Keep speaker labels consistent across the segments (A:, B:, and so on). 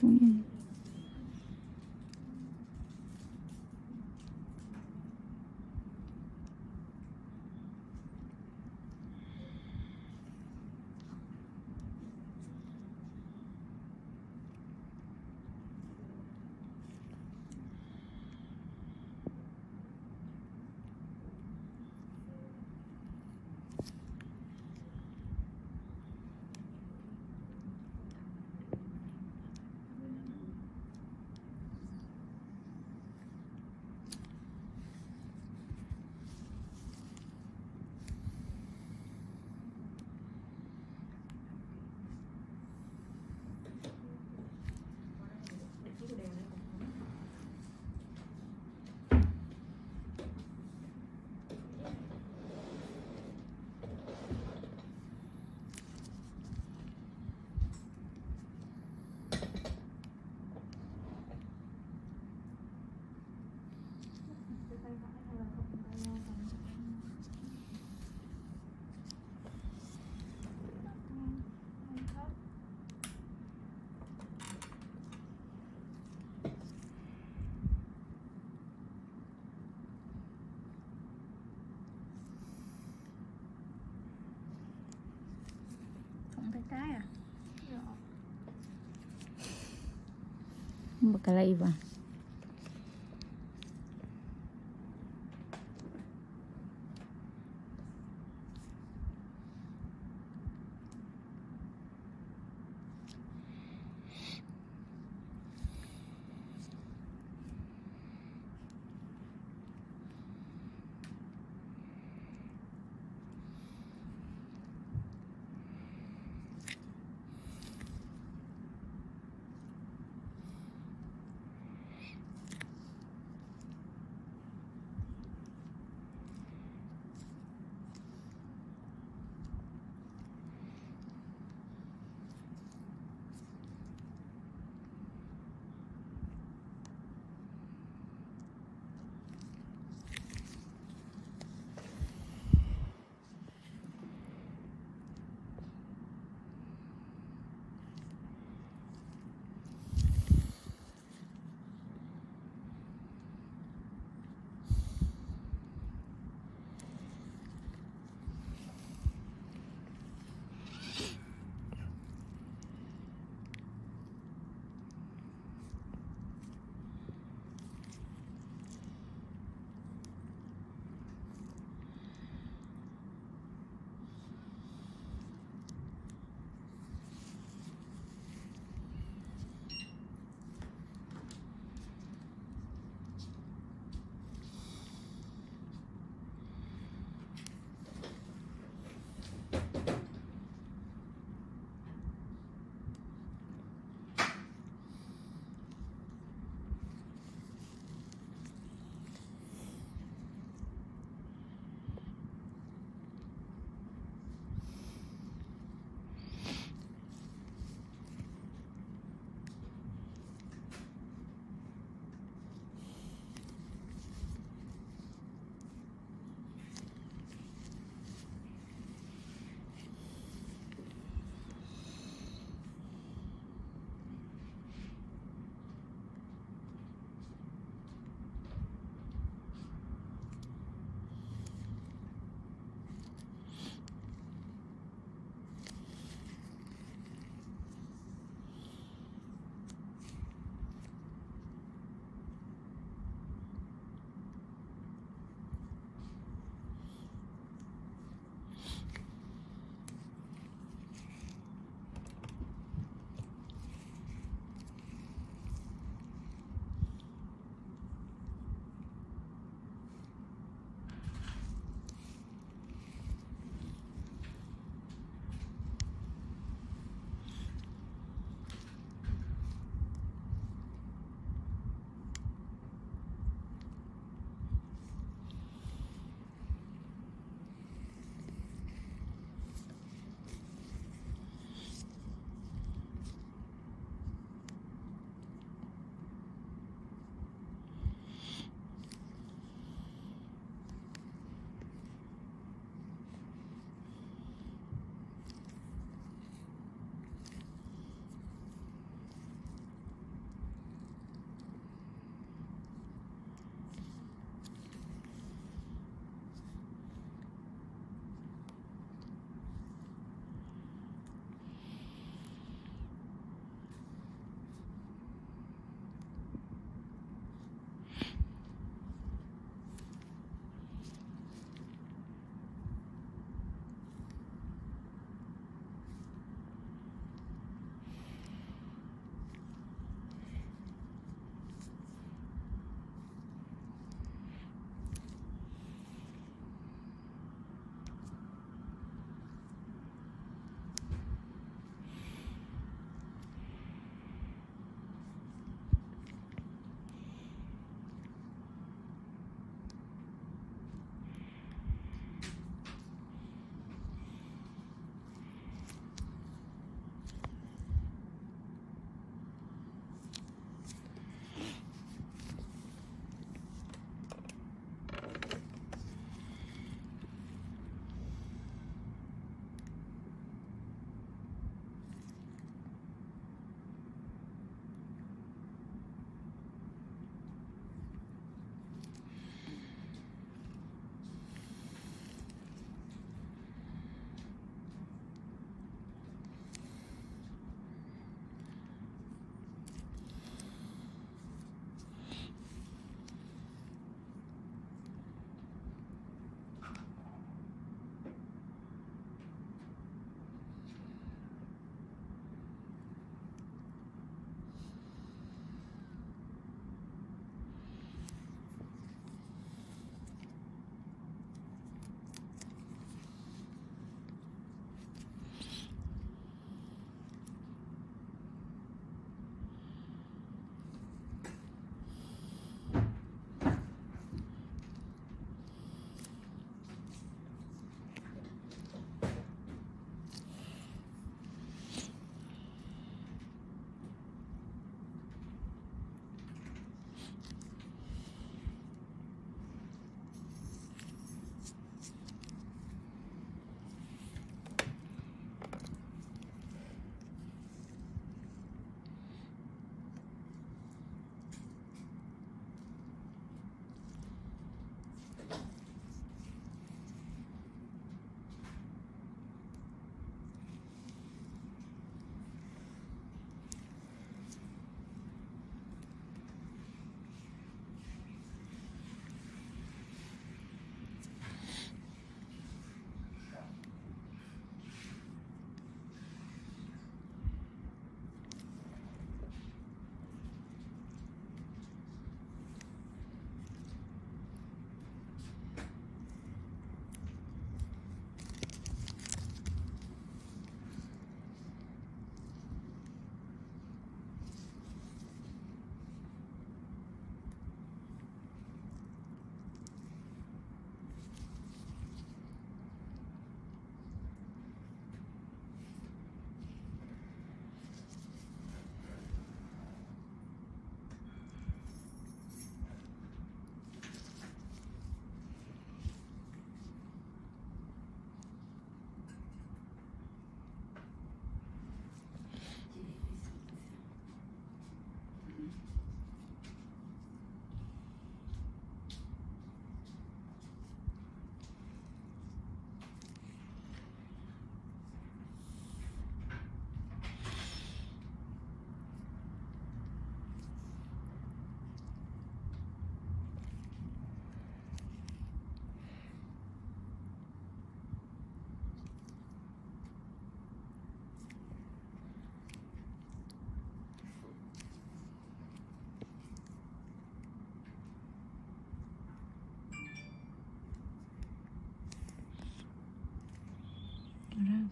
A: Tuh. bekala
B: iba.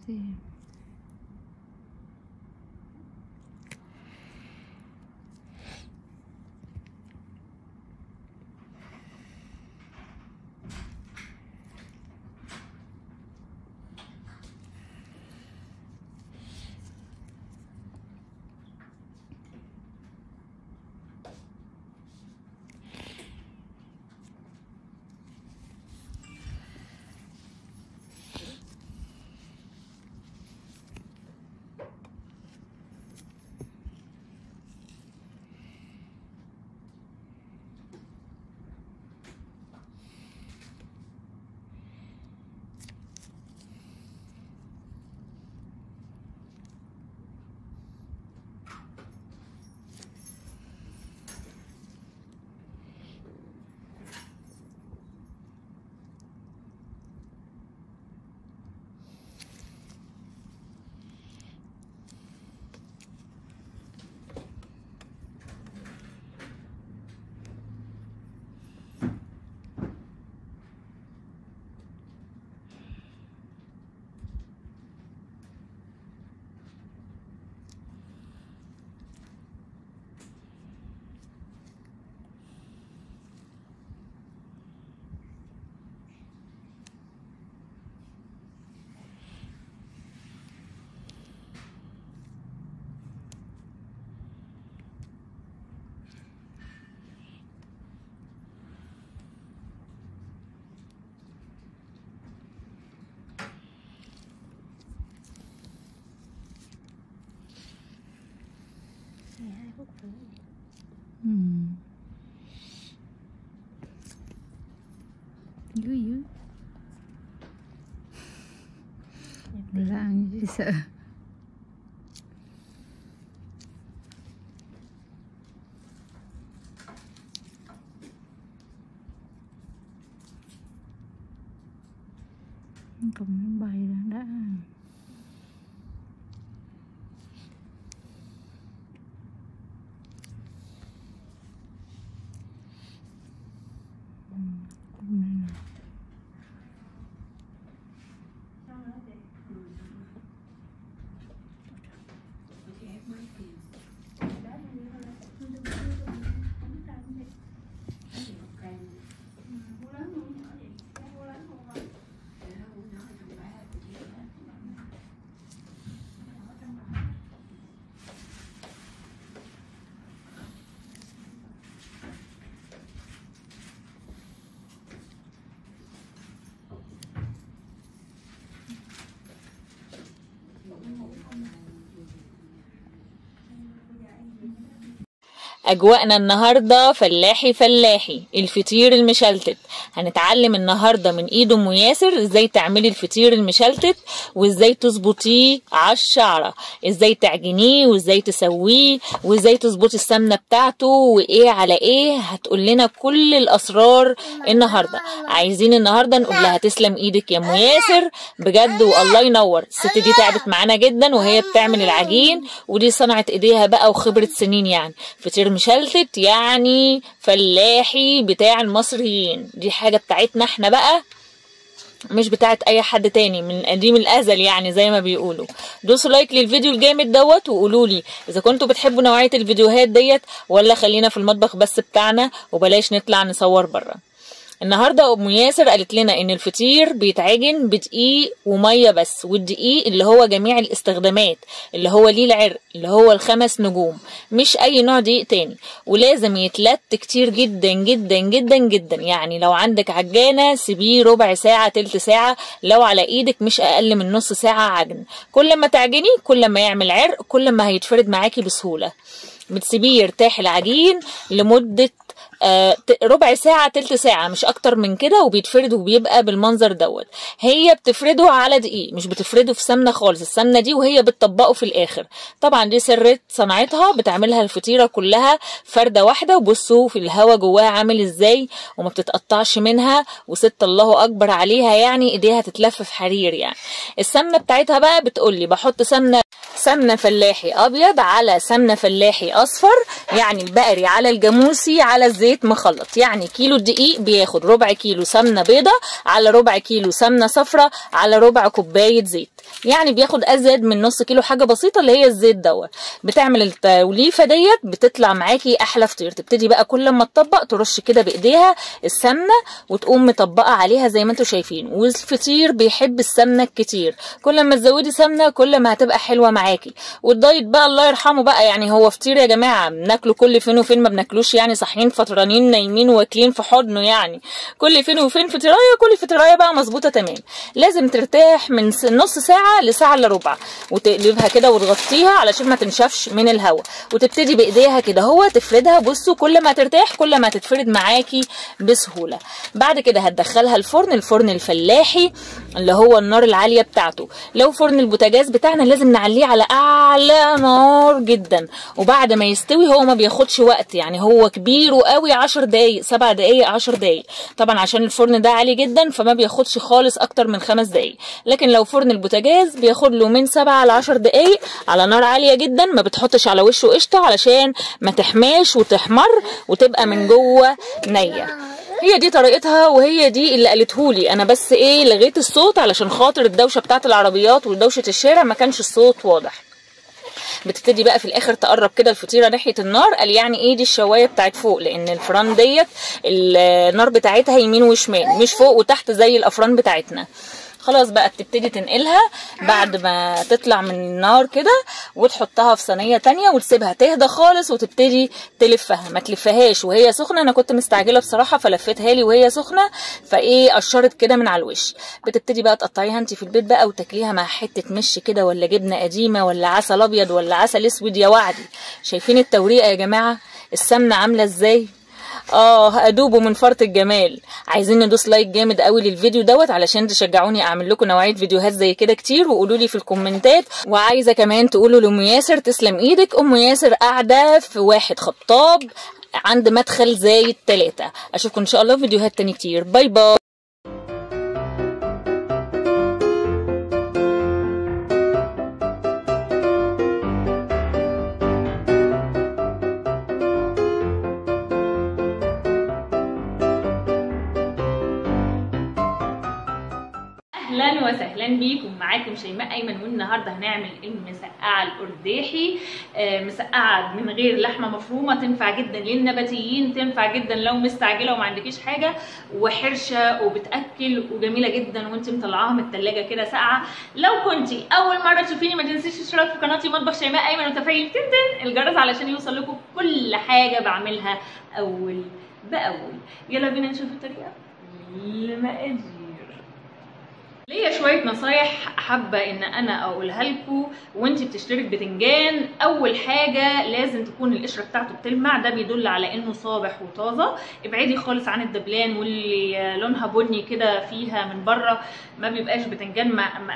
A: Sí.
C: 12 phút rưỡi
A: ừ. dưới dưới là ăn chứ sợ
D: أجواءنا النهاردة فلاحي فلاحي الفطير المشلتت. هنتعلم النهاردة من إيد أم ياسر إزاي تعملي الفطير المشلتت وإزاي تظبطيه على الشعرة. إزاي تعجنيه وإزاي تسويه وإزاي تظبطي السمنة بتاعته وإيه على إيه. هتقول لنا كل الأسرار النهاردة. عايزين النهاردة نقول لها تسلم إيدك يا أم ياسر. بجد والله ينور. الست دي تعبت معانا جدا وهي بتعمل العجين ودي صنعت إيديها بقى وخبرة سنين يعني. فطير مشلتت يعني فلاحي بتاع المصريين. دي حاجة بتاعتنا إحنا بقى مش بتاعت أي حد تاني من قديم الأزل يعني زي ما بيقولوا. دوسوا لايك للفيديو الجامد دوت وقولوا لي إذا كنتوا بتحبوا نوعية الفيديوهات ديت ولا خلينا في المطبخ بس بتاعنا وبلاش نطلع نصور بره. النهارده أم ياسر قالت لنا إن الفطير بيتعجن بدقيق ومية بس والدقيق اللي هو جميع الاستخدامات اللي هو ليه العرق اللي هو الخمس نجوم مش أي نوع دقيق تاني. ولازم يتلت كتير جدا جدا جدا جدا. يعني لو عندك عجانة سيبيه ربع ساعة تلت ساعة. لو على إيدك مش أقل من نص ساعة عجن. كل ما تعجني كل ما يعمل عرق كل ما هيتفرد معاكي بسهولة. بتسيبيه يرتاح العجين لمدة آه ربع ساعة تلت ساعة مش أكتر من كده وبيتفرد وبيبقى بالمنظر دوت. هي بتفرده على دقيق مش بتفرده في سمنة خالص. السمنة دي وهي بتطبقه في الآخر. طبعا دي سر صنعتها بتعملها الفطيرة كلها فردة واحدة. وبصوا في الهوا جواها عامل إزاي وما بتتقطعش منها وست الله أكبر عليها يعني إيديها تتلف في حرير يعني. السمنة بتاعتها بقى بتقولي بحط سمنة سمنة فلاحي أبيض على سمنة فلاحي أصفر يعني البقري على الجاموسي على الزيت زيت مخلط. يعني كيلو دقيق بياخد ربع كيلو سمنة بيضة على ربع كيلو سمنة صفرا على ربع كوباية زيت. يعني بياخد أزيد من نص كيلو حاجة بسيطة اللي هي الزيت دوت. بتعمل التوليفة ديت بتطلع معاكي أحلى فطير. تبتدي بقى كل ما تطبق ترش كده بإيديها السمنة وتقوم مطبقة عليها زي ما أنتم شايفين. والفطير بيحب السمنة الكتير كل ما تزودي سمنة كل ما هتبقى حلوة معاكي. والدايت بقى الله يرحمه بقى يعني هو فطير يا جماعة بناكله كل فين وفين ما بناكلوش يعني صاحيين فطرانين نايمين واكلين في حضنه يعني. كل فين وفين فطيرايه كل فطيرايه بقى مظبوطة تمام. لازم ترتاح من نص ساعة لساعة إلا ربع. وتقلبها كده وتغطيها علشان ما تنشفش من الهواء. وتبتدي بإيديها كده هو تفردها. بصوا كل ما ترتاح كل ما تتفرد معاكي بسهولة. بعد كده هتدخلها الفرن الفرن الفلاحي اللي هو النار العالية بتاعته. لو فرن البوتاجاز بتاعنا لازم نعليه على أعلى نار جدا. وبعد ما يستوي هو ما بياخدش وقت يعني هو كبير وقوي 10 دقايق 7 دقايق 10 دقايق. طبعا عشان الفرن ده عالي جدا فما بياخدش خالص أكتر من خمس دقايق. لكن لو فرن البوتاجاز بياخد له من 7 ل 10 دقايق على نار عالية جدا ما بتحطش على وشه قشطة علشان ما تحماش وتحمر وتبقى من جوه نية. هي دي طريقتها وهي دي اللي قالتهولي أنا بس إيه لغيت الصوت علشان خاطر الدوشة بتاعت العربيات ودوشة الشارع ما كانش الصوت واضح. بتبتدي بقى في الآخر تقرب كده الفطيرة ناحية النار. قال يعني إيه دي الشواية بتاعت فوق؟ لأن الفران ديت النار بتاعتها يمين وشمال مش فوق وتحت زي الأفران بتاعتنا. خلاص بقى تبتدي تنقلها بعد ما تطلع من النار كده وتحطها في صينية تانية وتسيبها تهدى خالص وتبتدي تلفها. ما تلفهاش وهي سخنة. أنا كنت مستعجلة بصراحة فلفتها لي وهي سخنة فإيه قشرت كده من على الوش. بتبتدي بقى تقطعيها انت في البيت بقى وتاكليها مع حتة مش كده ولا جبنة قديمة ولا عسل أبيض ولا عسل أسود يا وعدي. شايفين التوريقة يا جماعة؟ السمنة عاملة إزاي؟ آه ادوبه من فرط الجمال. عايزين ندوس like جامد قوي للفيديو دوت علشان تشجعوني أعمل لكم نوعية فيديوهات زي كده كتير وقولوا لي في الكومنتات. وعايزة كمان تقولوا لأم ياسر تسلم إيدك. أم ياسر قاعدة في واحد خطاب عند مدخل زايد ثلاثة أشوفكم إن شاء الله في فيديوهات تاني كتير. bye bye. أهلا بيكم معاكم شيماء ايمن والنهارده هنعمل المسقعة الأرداحي. آه، مسقعة من غير لحمة مفرومة تنفع جدا للنباتيين تنفع جدا لو مستعجلة وما عندكيش حاجة وحرشة وبتأكل وجميلة جدا وانت مطلعاها من التلاجة كده ساقعة. لو كنتي أول مرة تشوفيني ما تنسيش الاشتراك في قناتي مطبخ شيماء ايمن وتفعيل تنتن الجرس علشان يوصل لكم كل حاجة بعملها أول بأول. يلا بينا نشوف الطريقة. المقادير ليا شوية نصايح حابة إن أنا أقولها لكم وانت بتشتري البتنجان أول حاجة لازم تكون القشرة بتاعته بتلمع ده بيدل على إنه صابح وطازة. ابعدي خالص عن الدبلان واللي لونها بني كده فيها من بره ما بيبقاش بتنجان ما ما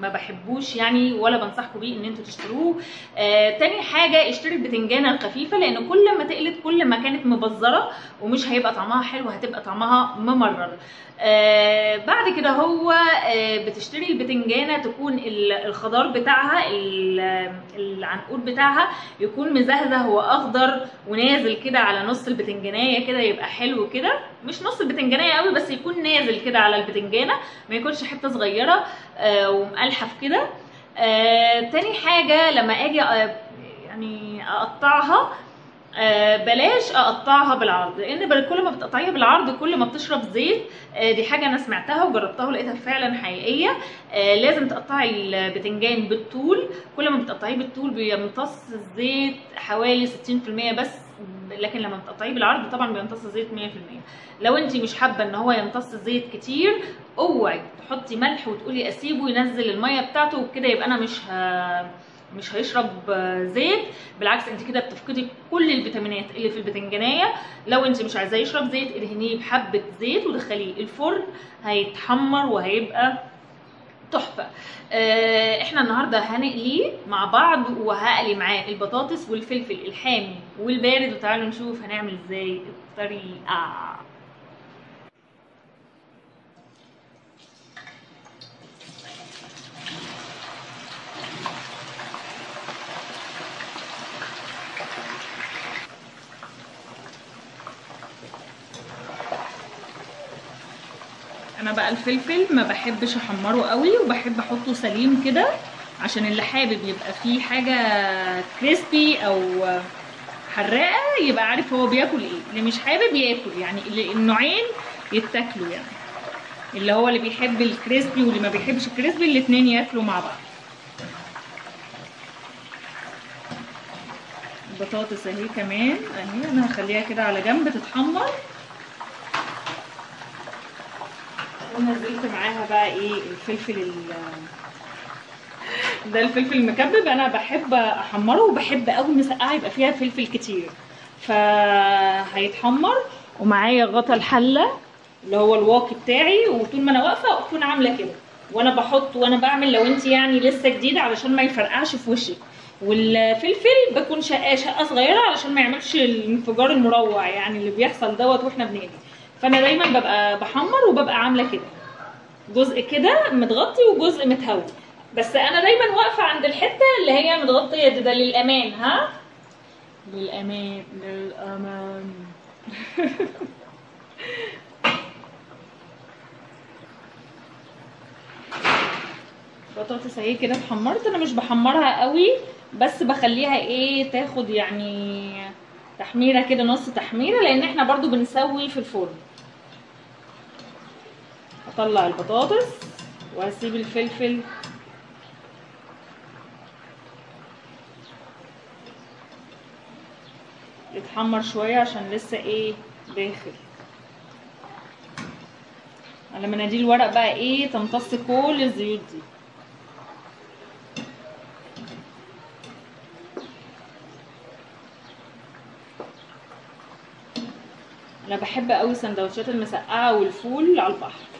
D: ما بحبوش يعني ولا بنصحكم بيه إن إنتوا تشتروه. آه تاني حاجة اشتري البتنجانه الخفيفه لأن كل ما تقلت كل ما كانت مبزرة ومش هيبقى طعمها حلو هتبقى طعمها ممرر. آه بعد كده هو آه بتشتري البتنجانه تكون ال- الخضار بتاعها ال- العنقود بتاعها يكون مزهزه واخضر ونازل كده على نص البتنجانية كده يبقى حلو كده. مش نص البتنجانية قوي بس يكون نازل كده على البتنجانة ما يكونش حتة صغيرة آه كده. آه تاني حاجة لما آجي يعني أقطعها آه بلاش أقطعها بالعرض لأن كل ما بتقطعيها بالعرض كل ما بتشرب زيت آه دي حاجة أنا سمعتها وجربتها ولقيتها فعلا حقيقية. آه لازم تقطعي البتنجان بالطول كل ما بتقطعيه بالطول بيمتص الزيت حوالي 60% بس لكن لما بتقطعيه بالعرض طبعا بيمتص الزيت 100% لو انت مش حابة إن هو يمتص الزيت كتير اوعي تحطي ملح وتقولي أسيبه ينزل المية بتاعته وبكده يبقى أنا مش ه... مش هيشرب زيت. بالعكس انت كده بتفقدي كل الفيتامينات اللي في البتنجانية. لو انت مش عايزاه يشرب زيت ادهنيه بحبة زيت ودخليه الفرن. هيتحمر وهيبقى تحفة. آه، إحنا النهارده هنقليه مع بعض وهقلي معاه البطاطس والفلفل الحامي والبارد. وتعالوا نشوف هنعمل إزاي الطريقة. أنا بقى الفلفل ما بحبش أحمره قوي وبحب أحطه سليم كده عشان اللي حابب يبقى فيه حاجة كريسبي أو حراقة يبقى عارف هو بياكل إيه. اللي مش حابب ياكل يعني النوعين يتاكلوا يعني. اللي هو اللي بيحب الكريسبي واللي ما بيحبش الكريسبي الاتنين ياكلوا مع بعض. البطاطس أهي كمان أهي أنا هخليها كده على جنب تتحمر. ونزلت معاها بقى إيه الفلفل ال ده الفلفل المكبب. أنا بحب أحمره وبحب قوي مسقعه يبقى فيها فلفل كتير. فهيتحمر ومعايا غطا الحلة اللي هو الواقي بتاعي وطول ما أنا واقفة أكون عاملة كده. وأنا بحط وأنا بعمل لو أنت يعني لسه جديدة علشان ما يفرقعش في وشك. والفلفل بكون شقاه شقة صغيرة علشان ما يعملش الانفجار المروع يعني اللي بيحصل دوت وإحنا بنقلي. فانا دايما ببقى بحمر وببقى عاملة كده. جزء كده متغطي وجزء متهوي. بس أنا دايما واقفة عند الحتة اللي هي متغطية دي ده للأمان ها؟ للأمان للأمان. بطاطس أهي كده اتحمرت. أنا مش بحمرها قوي بس بخليها إيه تاخد يعني تحميرة كده نص تحميرة لأن إحنا برضو بنسوي في الفرن. أطلع البطاطس وهسيب الفلفل. يتحمر شوية عشان لسه إيه داخل. على مناديل الورق بقى إيه تمتص كل الزيوت دي. أنا بحب قوي سندوتشات المسقعة والفول على البحر.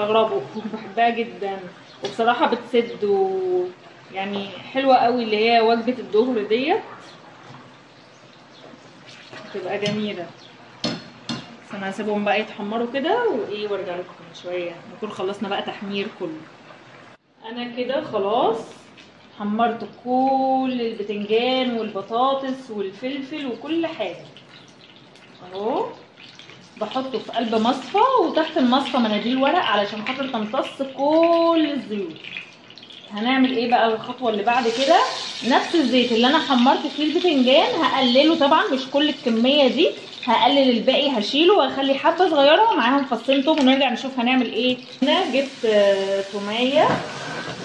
D: هتستغربوا بحبها جدا. وبصراحة بتسد و... يعني حلوة قوي اللي هي وجبة الظهر ديت. بتبقى جميلة. بس أنا هسيبهم بقى يتحمروا كده وإيه وأرجع لكم شوية. نكون خلصنا بقى تحمير كله. أنا كده خلاص حمرت كل البتنجان والبطاطس والفلفل وكل حاجة. أهو. بحطه في قلب مصفى وتحت المصفى مناديل ورق علشان خاطر تمتص كل الزيوت. هنعمل إيه بقى الخطوة اللي بعد كده؟ نفس الزيت اللي أنا حمرت فيه البتنجان هقلله طبعا مش كل الكمية دي هقلل الباقي هشيله واخلي حبة صغيرة ومعاهم فصين توم ونرجع نشوف هنعمل إيه. هنا جبت آه، تومية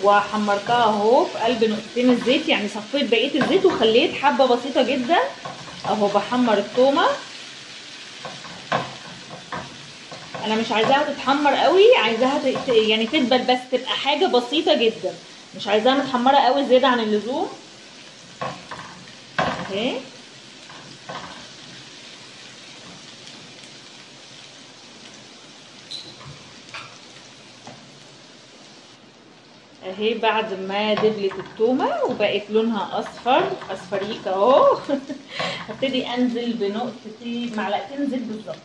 D: وحمرتها أهو في قلب نقطتين الزيت يعني صفيت بقية الزيت وخليت حبة بسيطة جدا. أهو بحمر التومة. أنا مش عايزاها تتحمر قوي عايزاها ت- يعني تدبل بس تبقى حاجة بسيطة جدا. مش عايزاها متحمرة قوي زيادة عن اللزوم. اهي اهي بعد ما دبلت التومة وبقت لونها أصفر أصفريك أهو. هبتدي أنزل بنقطتين معلقتين زيت بالظبط.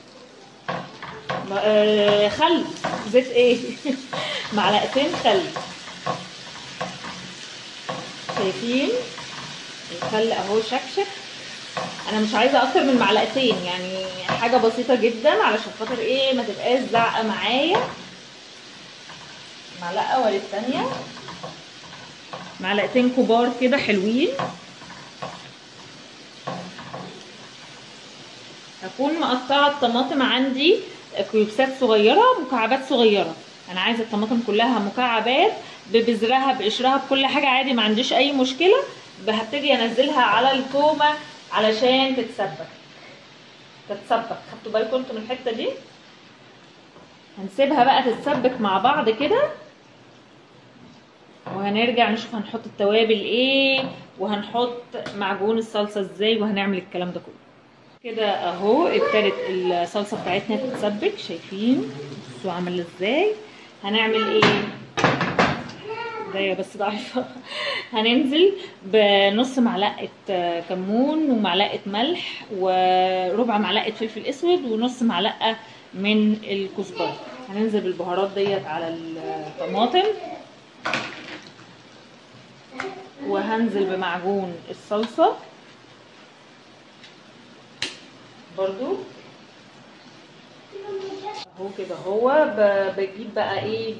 D: خل. زيت إيه؟ معلقتين خل. شايفين؟ الخل أهو شكشك. أنا مش عايزة أكتر من معلقتين يعني حاجة بسيطة جدا علشان خاطر إيه ما تبقاش زعقة معايا. معلقة ولا التانية معلقتين كبار كده حلوين. هكون مقطعة الطماطم عندي. كيوبسات صغيرة مكعبات صغيرة. أنا عايزة الطماطم كلها مكعبات ببذرها بقشرها بكل حاجة عادي ما عنديش أي مشكلة. هبتدي أنزلها على التومه علشان تتسبك. تتسبك. خدتوا بالكم أنتوا من الحتة دي؟ هنسيبها بقى تتسبك مع بعض كده. وهنرجع نشوف هنحط التوابل إيه وهنحط معجون الصلصة إزاي وهنعمل الكلام ده كله. كده اهو ابتدت الصلصة بتاعتنا تتسبك. شايفين؟ بصوا عامل إزاي؟ هنعمل إيه؟ ده بس ضعيفة. هننزل بنص معلقة كمون ومعلقة ملح وربع معلقة فلفل اسود ونص معلقة من الكزبرة. هننزل بالبهارات ديت على الطماطم. وهنزل بمعجون الصلصة. برضو. اهو كده هو بجيب بقى إيه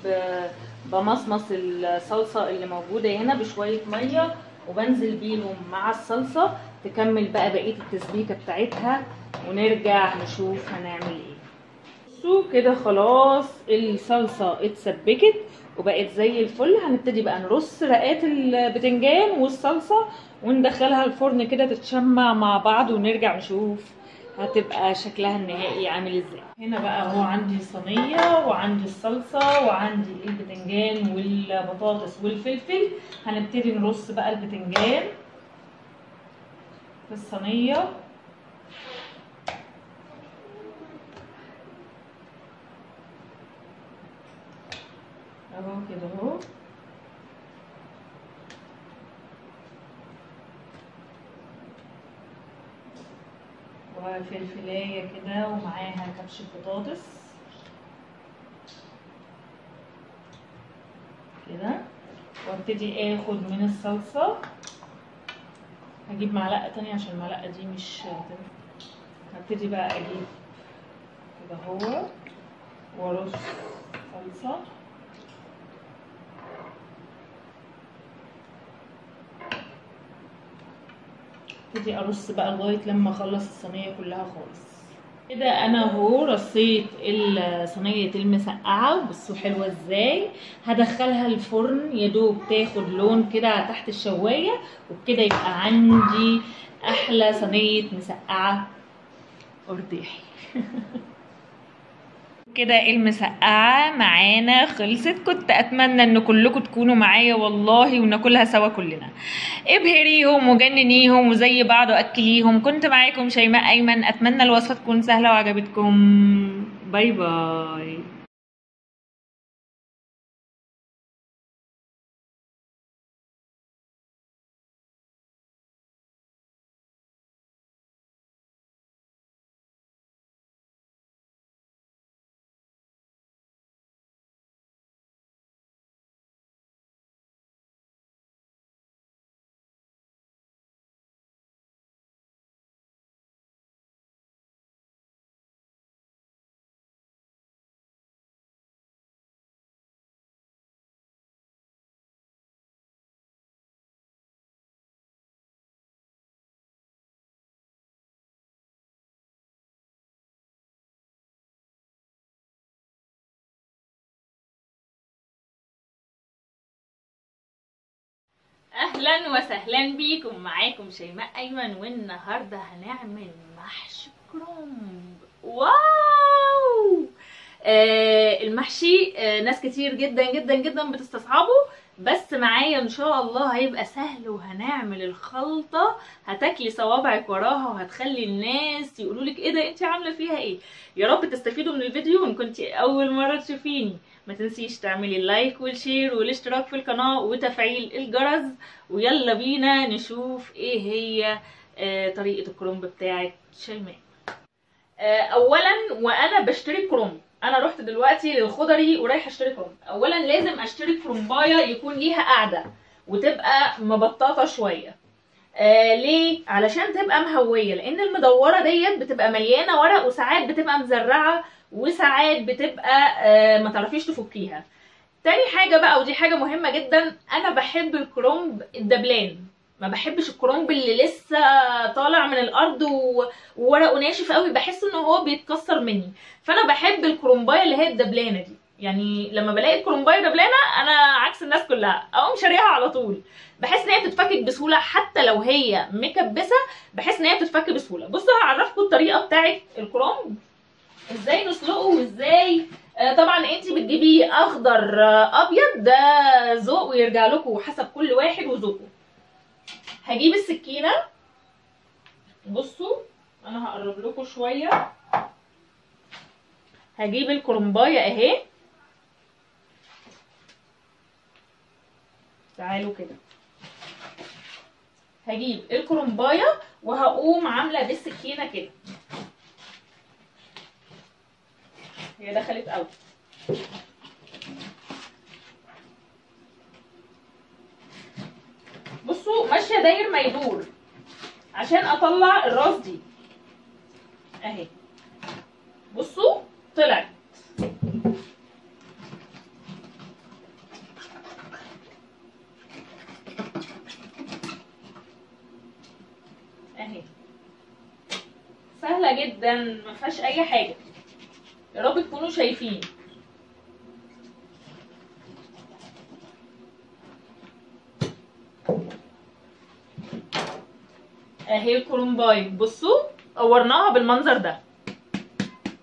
D: بمصمص الصلصة اللي موجودة هنا بشوية مية وبنزل بيهم مع الصلصة تكمل بقى بقية التسبيكة بتاعتها ونرجع نشوف هنعمل إيه. بصوا كده خلاص الصلصة اتسبكت وبقت زي الفل. هنبتدي بقى نرص رقات البتنجان والصلصة وندخلها الفرن كده تتشمع مع بعض ونرجع نشوف هتبقى شكلها النهائي عامل إزاي. هنا بقى هو عندي صينية وعندي الصلصة وعندي البتنجان والبطاطس والفلفل. هنبتدي نرص بقى البتنجان في الصينية. أهو كده أهو. وفلفلايه كده ومعاها كبش بطاطس كده. وابتدي آخد من الصلصة. هجيب معلقة تانية عشان المعلقة دي مش هبتدي بقى أجيب كده هو وارص صلصة. ابتدي أرص بقى لغاية لما أخلص الصينية كلها خالص. كده أنا أهو رصيت ال- صينيه المسقعه وبصوا حلوة إزاي. هدخلها الفرن يا دوب تاخد لون كده تحت الشواية وبكده يبقى عندي أحلى صينية مسقعة قرداحي كده المسقعة معانا خلصت. كنت أتمنى إن كلكم تكونوا معايا والله وناكلها سوا كلنا. ابهريهم وجننيهم وزي بعض وأكليهم. كنت معاكم شيماء أيمن. أتمنى الوصفة تكون سهلة وعجبتكم. باي باي. أهلا وسهلا بيكم. معاكم شيماء أيمن والنهاردة هنعمل محشي كرنب. واو! آه المحشي آه ناس كتير جدا جدا جدا بتستصعبه بس معايا إن شاء الله هيبقى سهل وهنعمل الخلطة. هتاكلي صوابعك وراها وهتخلي الناس يقولوا لك إيه ده انت عاملة فيها إيه؟ يا رب تستفيدوا من الفيديو وان كنت أول مرة تشوفيني. ما تنسيش تعملي ال like وال share والاشتراك في القناة وتفعيل الجرس ويلا بينا نشوف إيه هي آه طريقة الكرنب بتاعت شيماء. آه اولا وأنا بشتري كرنب. أنا رحت دلوقتي للخضري ورايحه أشتري كرنب. اولا لازم أشتري كرنباية يكون ليها قاعدة وتبقى مبططة شوية. آه ليه؟ علشان تبقى مهوية لأن المدورة ديت بتبقى مليانة ورق وساعات بتبقى مزرعة وساعات بتبقى آه ما تعرفيش تفكيها. تاني حاجة بقى ودي حاجة مهمة جدا أنا بحب الكرنب الدبلان. ما بحبش الكرنب اللي لسه طالع من الأرض وورقه ناشف قوي بحس إن هو بيتكسر مني. فأنا بحب الكرنبايه اللي هي الدبلانة دي. يعني لما بلاقي الكرنبايه دبلانة أنا عكس الناس كلها. أقوم شاريها على طول. بحس إن هي بتتفك بسهولة حتى لو هي مكبسة بحس إن هي بتتفك بسهولة. بصوا هعرفكم الطريقة بتاعه الكرنب. إزاي نسلقه وازاي؟ آه، طبعا انت بتجيبي أخضر آه، أبيض ده ذوق ويرجع لكم حسب كل واحد وذوقه. هجيب السكينة. بصوا أنا هقرب لكم شوية. هجيب الكرنباية أهي. تعالوا كده. هجيب الكرنباية وهقوم عاملة بالسكينة كده. هي دخلت اوت بصوا ماشية داير ما يدور. عشان أطلع الراس دي. أهي. بصوا طلعت. أهي. سهلة جدا ما فيهاش أي حاجة. يا رب تكونوا شايفين. أهي الكرومبايه بصوا قورناها بالمنظر ده.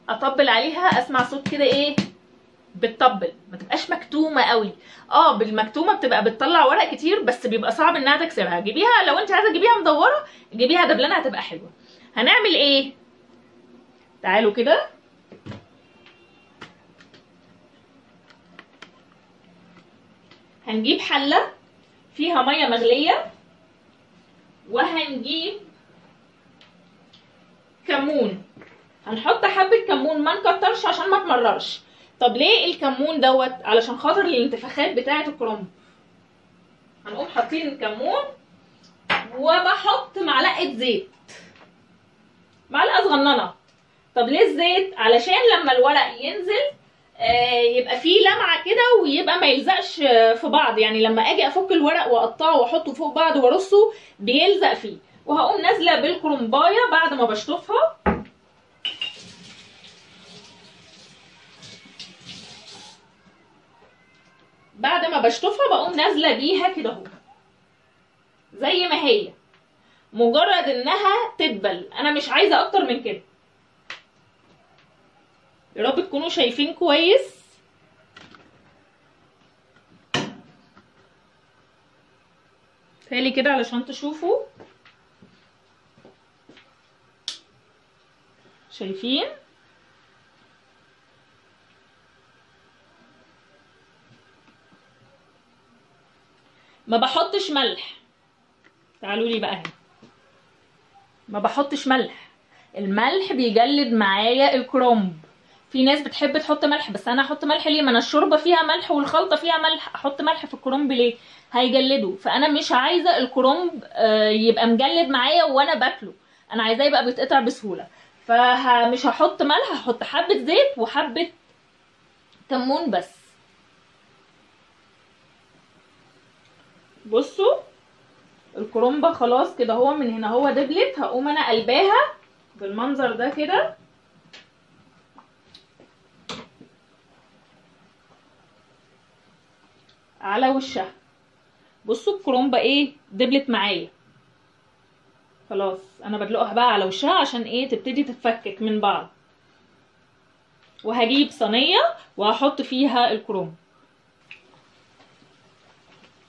D: أطبل عليها أسمع صوت كده إيه؟ بتطبل. ما تبقاش مكتومة قوي. آه بالمكتومة بتبقى بتطلع ورق كتير بس بيبقى صعب إنها تكسرها جيبيها لو أنت عايزة تجيبيها مدورة جيبيها دبلانه هتبقى حلوة. هنعمل إيه؟ تعالوا كده. هنجيب حلة فيها مية مغلية وهنجيب كمون. هنحط حبة كمون ما نكترش عشان ما تمررش. طب ليه الكمون دوت؟ علشان خاطر الانتفاخات بتاعة الكرنب. هنقوم حاطين الكمون وبحط معلقة زيت. معلقة صغننة. طب ليه الزيت؟ علشان لما الورق ينزل يبقى فيه لمعة كده ويبقى ما يلزقش آه، في بعض. يعني لما أجي أفك الورق وأقطعه وأحطه فوق بعض وأرصه بيلزق فيه. وهقوم نازلة بالكرنبايه بعد ما بشطفها. بعد ما بشطفها بقوم نازلة بيها كده أهو. زي ما هي. مجرد إنها تدبل. أنا مش عايزة أكتر من كده. يا رب تكونوا شايفين كويس. تالي كده علشان تشوفوا. شايفين؟ ما بحطش ملح. تعالوا لي بقى هنا ما بحطش ملح. الملح بيجلد معايا الكرنب. في ناس بتحب تحط ملح بس أنا أحط ملح ليه؟ ما أنا الشوربة فيها ملح والخلطة فيها ملح أحط ملح في الكرنب ليه؟ هيجلده. فأنا مش عايزة الكرنب آه، يبقى مجلد معايا وأنا باكله. أنا عايزاه يبقى بيتقطع بسهولة. فمش هحط ملح هحط حبة زيت وحبة كمون بس. بصوا الكرنبة خلاص كده هو من هنا هو دبلت هقوم أنا قلباها بالمنظر ده كده. على وشها. بصوا الكرنبة إيه؟ دبلت معايا. خلاص أنا بدلقها بقى على وشها عشان إيه؟ تبتدي تتفكك من بعض. وهجيب صينية وهحط فيها الكرنب.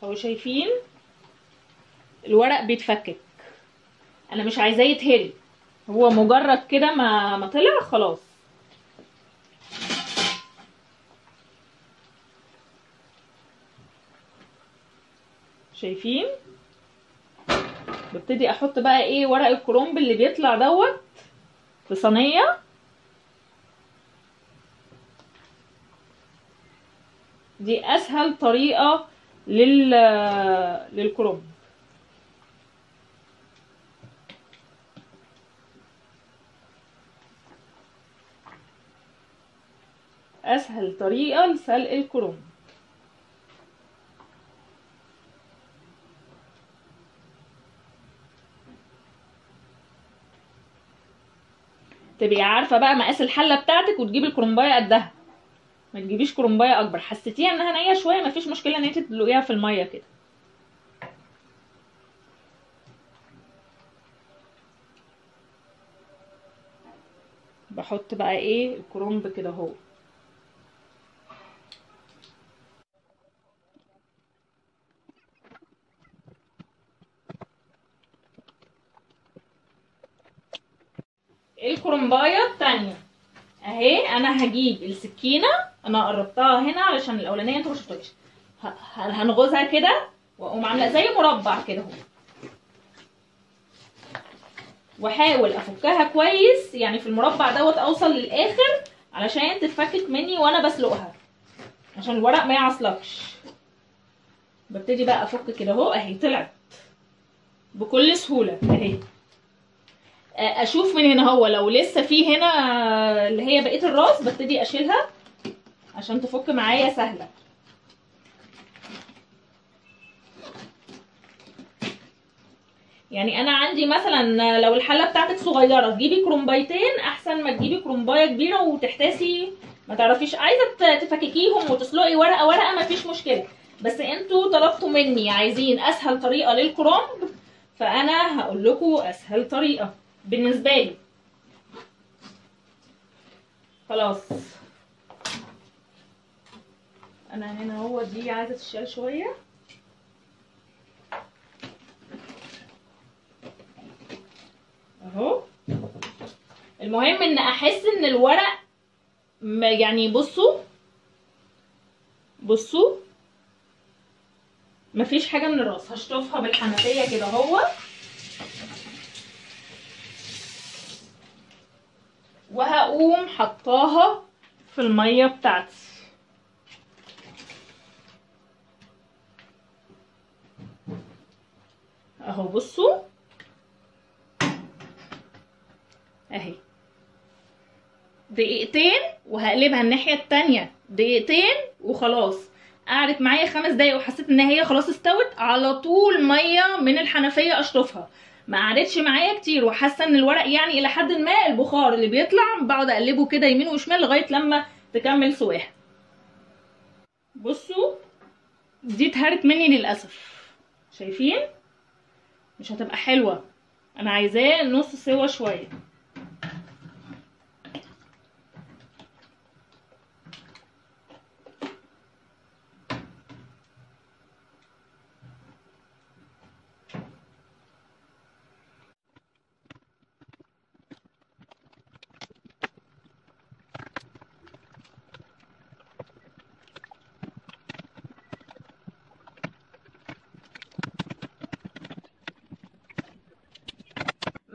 D: أهو شايفين؟ الورق بيتفكك. أنا مش عايزاه يتهري. هو مجرد كده ما ما طلع خلاص. شايفين؟ ببتدي أحط بقى إيه ورق الكرنب اللي بيطلع دوت في صينية. دي أسهل طريقة لل للكرنب. أسهل طريقة لسلق الكرنب. تبقي عارفة بقى مقاس الحلة بتاعتك وتجيبي الكرنبايه قدها. ما تجيبيش كرنبايه أكبر. حسيتيها إنها نية شوية مفيش مشكلة إن انت تدلقيها في المية كده. بحط بقى إيه؟ الكرنب كده أهو. الكرنبايه التانية أهي أنا هجيب السكينة أنا قربتها هنا علشان الأولانية أنتوا ما شفتوهاش. ه- ه- هنغزها كده وأقوم عاملة زي مربع كده أهو. وأحاول أفكها كويس يعني في المربع دوت أوصل للآخر علشان تتفكك مني وأنا بسلقها. عشان الورق ما يعصلكش. ببتدي بقى أفك كده أهو أهي طلعت. بكل سهولة أهي. أشوف من هنا هو. لو لسه في هنا اللي هي بقية الراس ببتدي أشيلها عشان تفك معايا سهلة. يعني أنا عندي مثلا لو الحلة بتاعتك صغيرة تجيبي كرومبايتين أحسن ما تجيبي كرومباية كبيرة وتحتاسي ما تعرفيش عايزة تفككيهم وتسلقي ورقة ورقة مفيش مشكلة. بس أنتوا طلبتوا مني عايزين أسهل طريقة للكرومب فأنا هقول لكم أسهل طريقة. بالنسبة لي. خلاص. أنا هنا هو دي عايزة تشال شوية. أهو. المهم إن أحس إن الورق ما- يعني بصوا. بصوا. مفيش حاجة من الراس. هشطفها بالحنفية كده اهو وهقوم حطاها في المية بتاعتي. اهو بصوا. اهي. دقيقتين وهقلبها الناحية التانية. دقيقتين وخلاص. قعدت معايا خمس دقايق وحسيت إن هي خلاص استوت. على طول مية من الحنفية اشطفها ما قعدتش معايا كتير وحاسة إن الورق يعني إلى حد ما البخار اللي بيطلع بقعد أقلبه كده يمين وشمال لغاية لما تكمل سواها. بصوا دي اتهرت مني للأسف. شايفين؟ مش هتبقى حلوة. أنا عايزاه نص سوا شوية.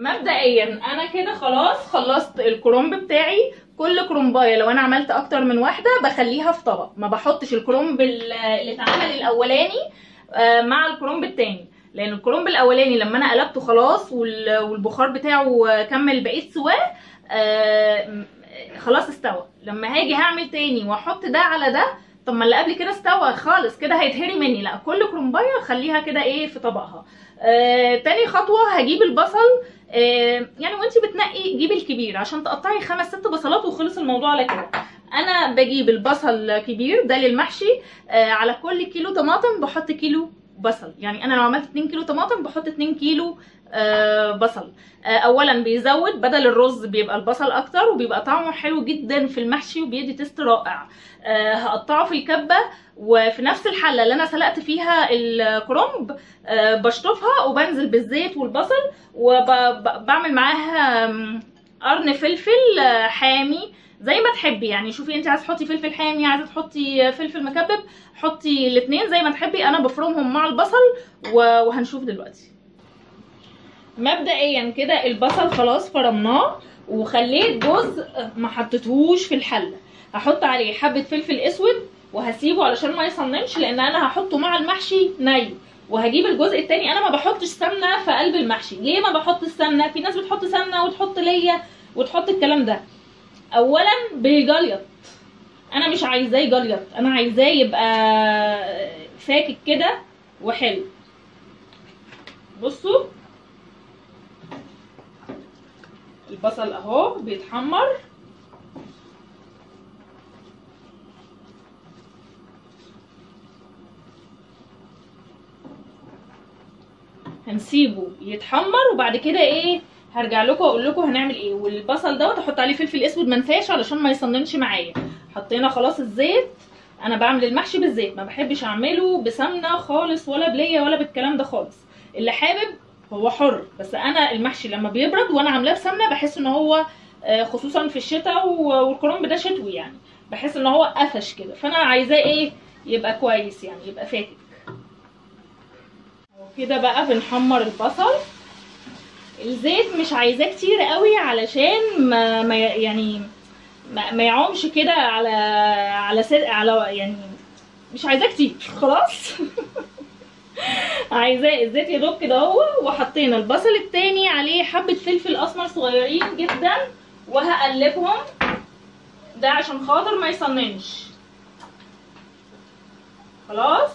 D: مبدئيا أنا كده خلاص خلصت الكرومب بتاعي. كل كرومبايه لو أنا عملت أكتر من واحدة بخليها في طبق. ما بحطش الكرومب ال- اللي اتعمل الأولاني آه، مع الكرومب التاني. لأن الكرومب الأولاني لما أنا قلبته خلاص وال- والبخار بتاعه كمل بقيه سواه آه، خلاص استوى. لما هاجي هعمل تاني وأحط ده على ده طب ما اللي قبل كده استوى خالص كده هيتهري مني. لا كل كرومبايه خليها كده إيه في طبقها. آه، تاني خطوة هجيب البصل. آه، يعني وانت بتنقي جيبي الكبير عشان تقطعي خمس ست بصلات وخلص الموضوع على كده. أنا بجيب البصل كبير ده للمحشي آه، على كل كيلو طماطم بحط كيلو بصل. يعني أنا لو عملت 2 كيلو طماطم بحط 2 كيلو آه، بصل. آه، اولا بيزود بدل الرز بيبقى البصل أكتر وبيبقى طعمه حلو جدا في المحشي وبيدي taste رائع. آه، هقطعه في الكبة وفي نفس الحلة اللي أنا سلقت فيها الكرنب آه، بشطفها وبنزل بالزيت والبصل وبعمل معاها قرن فلفل آه، حامي زي ما تحبي. يعني شوفي انت عايزة تحطي فلفل حامي عايزة تحطي فلفل مكبب حطي الاثنين زي ما تحبي. أنا بفرمهم مع البصل وهنشوف دلوقتي. مبدئيا كده البصل خلاص فرمناه وخليت جزء ما حطيتهوش في الحله هحط عليه حبة فلفل أسود وهسيبه علشان ما يصننش لأن أنا هحطه مع المحشي ني. وهجيب الجزء التاني. أنا ما بحطش سمنة في قلب المحشي. ليه ما بحط السمنه في ناس بتحط سمنة وتحط ليا وتحط الكلام ده. اولا بيجليط أنا مش عايزاه يجليط أنا عايزاه يبقى فاكك كده وحلو. بصوا. البصل اهو بيتحمر. هنسيبه يتحمر وبعد كده إيه هرجع لكم واقول لكم هنعمل إيه. والبصل دوت أحط عليه فلفل اسود منفاش علشان ما يصننش معايا. حطينا خلاص الزيت. أنا بعمل المحشي بالزيت ما بحبش اعمله بسمنة خالص ولا بلية ولا بالكلام ده خالص. اللي حابب هو حر. بس أنا المحشي لما بيبرد وأنا عاملاه بسمنة بحس إن هو آه، خصوصا في الشتاء والكرنب ده شتوي يعني. بحس إن هو قفش كده. فأنا عايزاه إيه؟ يبقى كويس يعني يبقى فاتك وكده بقى بنحمر البصل. الزيت مش عايزاه كتير قوي علشان ما, ما يعني ما, ما يعومش كده على على على يعني مش عايزاه كتير. خلاص. عايزاه الزيت يا دوب كده اهو وحطينا البصل التاني عليه حبة فلفل أسمر صغيرين جدا وهقلبهم. ده عشان خاطر ما يصننش. خلاص؟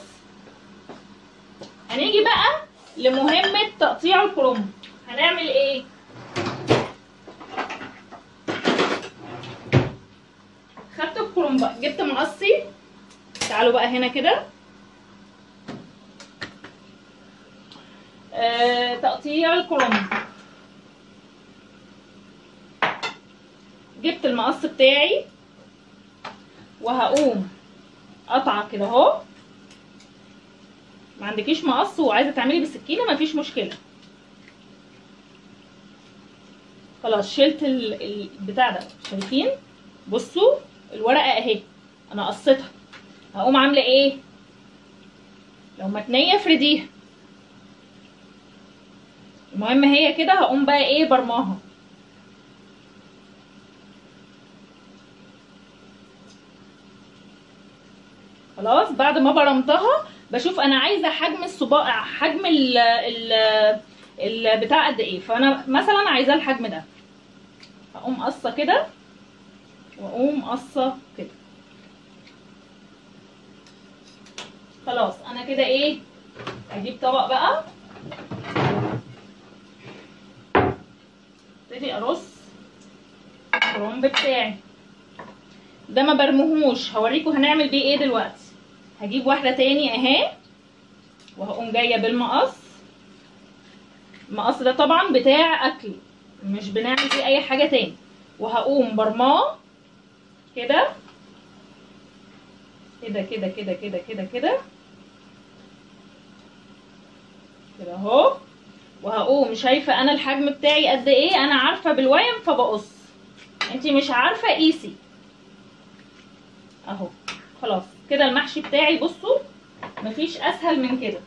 D: هنيجي بقى لمهمة تقطيع الكرنب. هنعمل إيه؟ خدت الكرنب جبت مقصي. تعالوا بقى هنا كده. تقطيع الكرنب. جبت المقص بتاعي وهقوم قطعة كده اهو. ما عندكيش مقص وعايزة تعملي بالسكينة مفيش مشكلة. خلاص شلت ال- البتاع ده. شايفين؟ بصوا الورقة اهي. أنا قصيتها. هقوم عاملة إيه؟ لو متنيه افرديها المهم هي كده هقوم بقى إيه برماها. خلاص بعد ما برمتها بشوف أنا عايزة حجم الصباع حجم ال ال البتاع قد إيه. فأنا مثلا عايزاه الحجم ده. هقوم قصة كده وأقوم قصة كده. خلاص أنا كده إيه أجيب طبق بقى. ابتدي ارص الكرنب بتاعي. ده ما برموهوش. هوريكم هنعمل بيه إيه دلوقتي. هجيب واحدة تاني أهي وهقوم جاية بالمقص. المقص ده طبعا بتاع أكل مش بنعمل فيه أي حاجة تاني. وهقوم برماه كده. كده كده كده كده كده كده. كده أهو. وهقوم. شايفة أنا الحجم بتاعي قد إيه؟ أنا عارفة بالويم فبقص. انتي مش عارفة؟ قيسي أهو. خلاص. كده المحشي بتاعي بصوا مفيش أسهل من كده.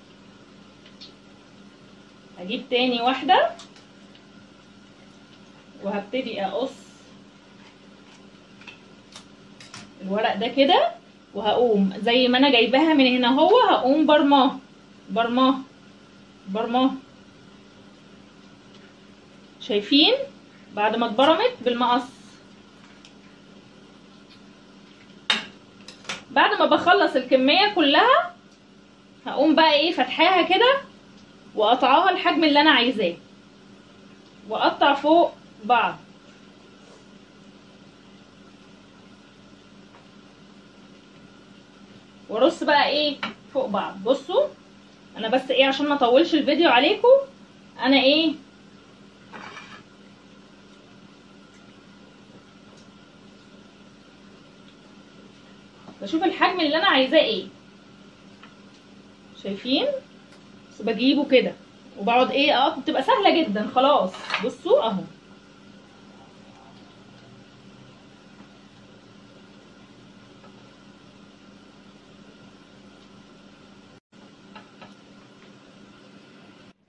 D: هجيب تاني واحدة. وهبتدي أقص الورق ده كده وهقوم. زي ما أنا جايباها من هنا هو هقوم برماه. برماه. برماه. شايفين بعد ما اتبرمت بالمقص. بعد ما بخلص الكمية كلها هقوم بقى إيه فتحاها كده وقطعاها الحجم اللي أنا عايزاه. وأقطع فوق بعض. وأرص بقى إيه فوق بعض. بصوا أنا بس إيه عشان ما أطولش الفيديو عليكم أنا إيه بشوف الحجم اللي أنا عايزاه إيه. شايفين؟ بجيبه كده. وبقعد إيه آه بتبقى سهلة جدا. خلاص بصوا أهو.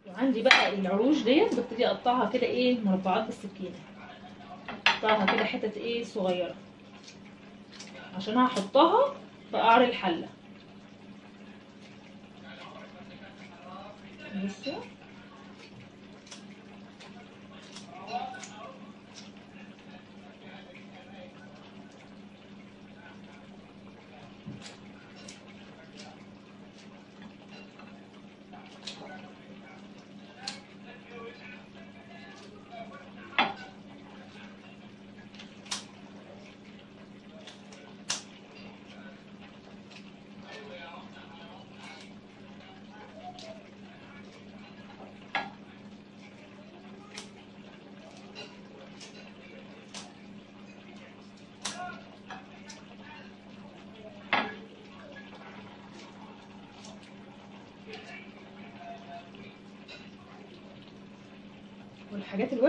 D: وعندي بقى العروش ديت ببتدي أقطعها كده إيه مربعات بالسكينة. أقطعها كده حتت إيه صغيرة. عشان هحطها في قعر الحلة. بصوا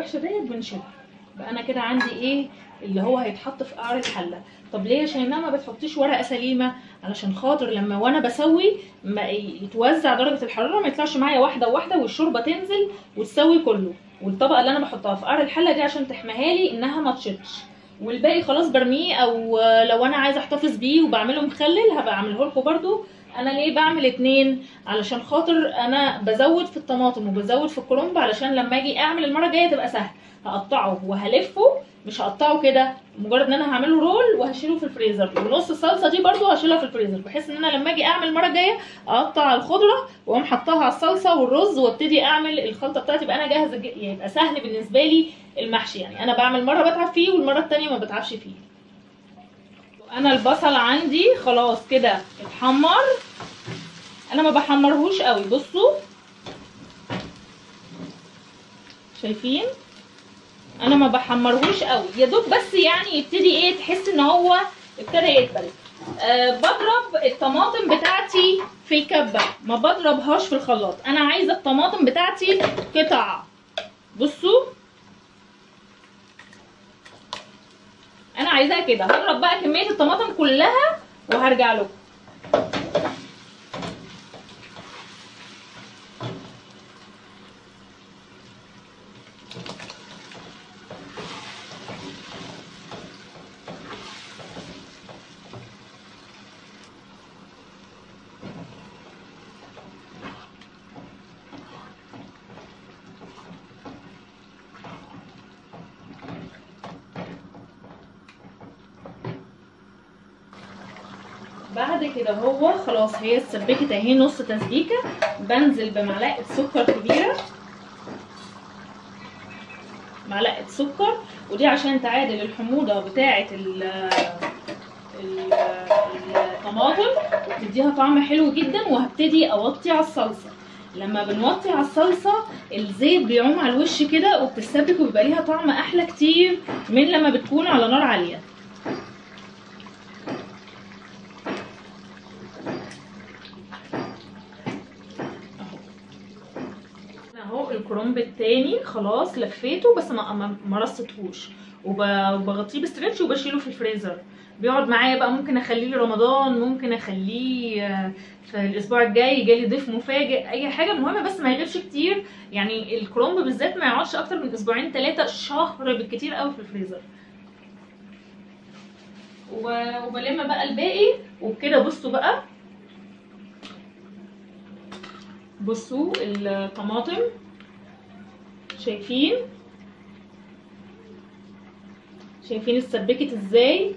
D: الوحشه ديت بنشيلها بقى أنا كده عندي إيه؟ اللي هو هيتحط في قعر الحلة. طب ليه؟ يا شيماء ما بتحطيش ورقة سليمة. علشان خاطر لما وأنا بسوي ما يتوزع درجة الحرارة ما يطلعش معايا واحدة واحدة والشوربة تنزل وتسوي كله. والطبقة اللي أنا بحطها في قعر الحلة دي عشان تحميها لي إنها ما تشطش والباقي خلاص برميه أو لو أنا عايزة أحتفظ بيه وبعمله مخلل هبقى أعمله لكم برده أنا ليه بعمل اتنين؟ علشان خاطر أنا بزود في الطماطم وبزود في الكرنب علشان لما أجي أعمل المرة الجاية تبقى سهل. هقطعه وهلفه مش هقطعه كده مجرد إن أنا هعمله رول وهشيله في الفريزر. ونص الصلصة دي برضو هشيلها في الفريزر بحيث إن أنا لما أجي أعمل المرة الجاية أقطع الخضرة وأقوم حطها على الصلصة والرز وأبتدي أعمل الخلطة بتاعتي يبقى أنا جاهزة يبقى سهل بالنسبة لي المحشي يعني. أنا بعمل مرة بتعب فيه والمرة التانية ما بتعبش فيه. أنا البصل عندي خلاص كده اتحمر. أنا ما بحمرهوش قوي. بصوا. شايفين؟ أنا ما بحمرهوش قوي. يا دوب بس يعني يبتدي إيه تحس إن هو ابتدى يدبل أه بضرب الطماطم بتاعتي في الكبة. ما بضربهاش في الخلاط. أنا عايزة الطماطم بتاعتي قطع. بصوا. عايزاها كده. هضرب بقى كمية الطماطم كلها وهرجع لكم بعد كده هو خلاص هي اتسبكت اهي نص تسبيكة. بنزل بمعلقة سكر كبيرة. معلقة سكر. ودي عشان تعادل الحموضة بتاعة ال ال- الطماطم. وتديها طعم حلو جدا وهبتدي أوطي على الصلصة. لما بنوطي على الصلصة الزيت بيعوم على الوش كده وبتتسبك وبيبقى ليها طعم أحلى كتير من لما بتكون على نار عالية اهو الكرنب التاني خلاص لفيته بس ما ما- رصتهوش وب- وبغطيه بستريتش وبشيله في الفريزر. بيقعد معايا بقى ممكن أخليه لرمضان ممكن أخليه آه، في الأسبوع الجاي جالي ضيف مفاجئ أي حاجة. المهم بس ما يغيبش كتير. يعني الكرنب بالذات ما يقعدش أكتر من أسبوعين ثلاثة شهر بالكتير قوي في الفريزر. وبلم بقى الباقي وبكده بصوا بقى. بصوا الطماطم. شايفين؟ شايفين اتسبكت إزاي؟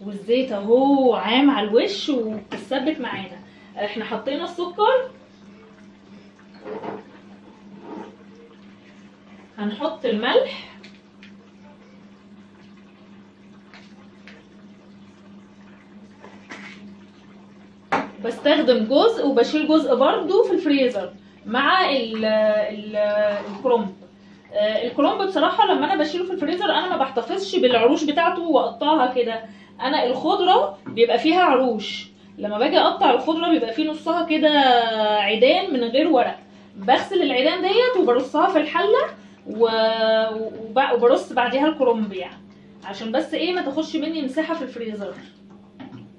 D: والزيت اهو عام على الوش وبتتسبك معانا. إحنا حطينا السكر. هنحط الملح. بستخدم جزء وبشيل جزء برضو في الفريزر مع ال ال الكرنب. الكرنب بصراحة لما أنا بشيله في الفريزر أنا ما بحتفظش بالعروش بتاعته وأقطعها كده. أنا الخضرة بيبقى فيها عروش. لما باجي أقطع الخضرة بيبقى فيه نصها كده عيدان من غير ورق. بغسل العيدان ديت وبرصها في الحلة وبرص بعديها الكرنب يعني. عشان بس إيه ما تاخدش مني مساحة في الفريزر.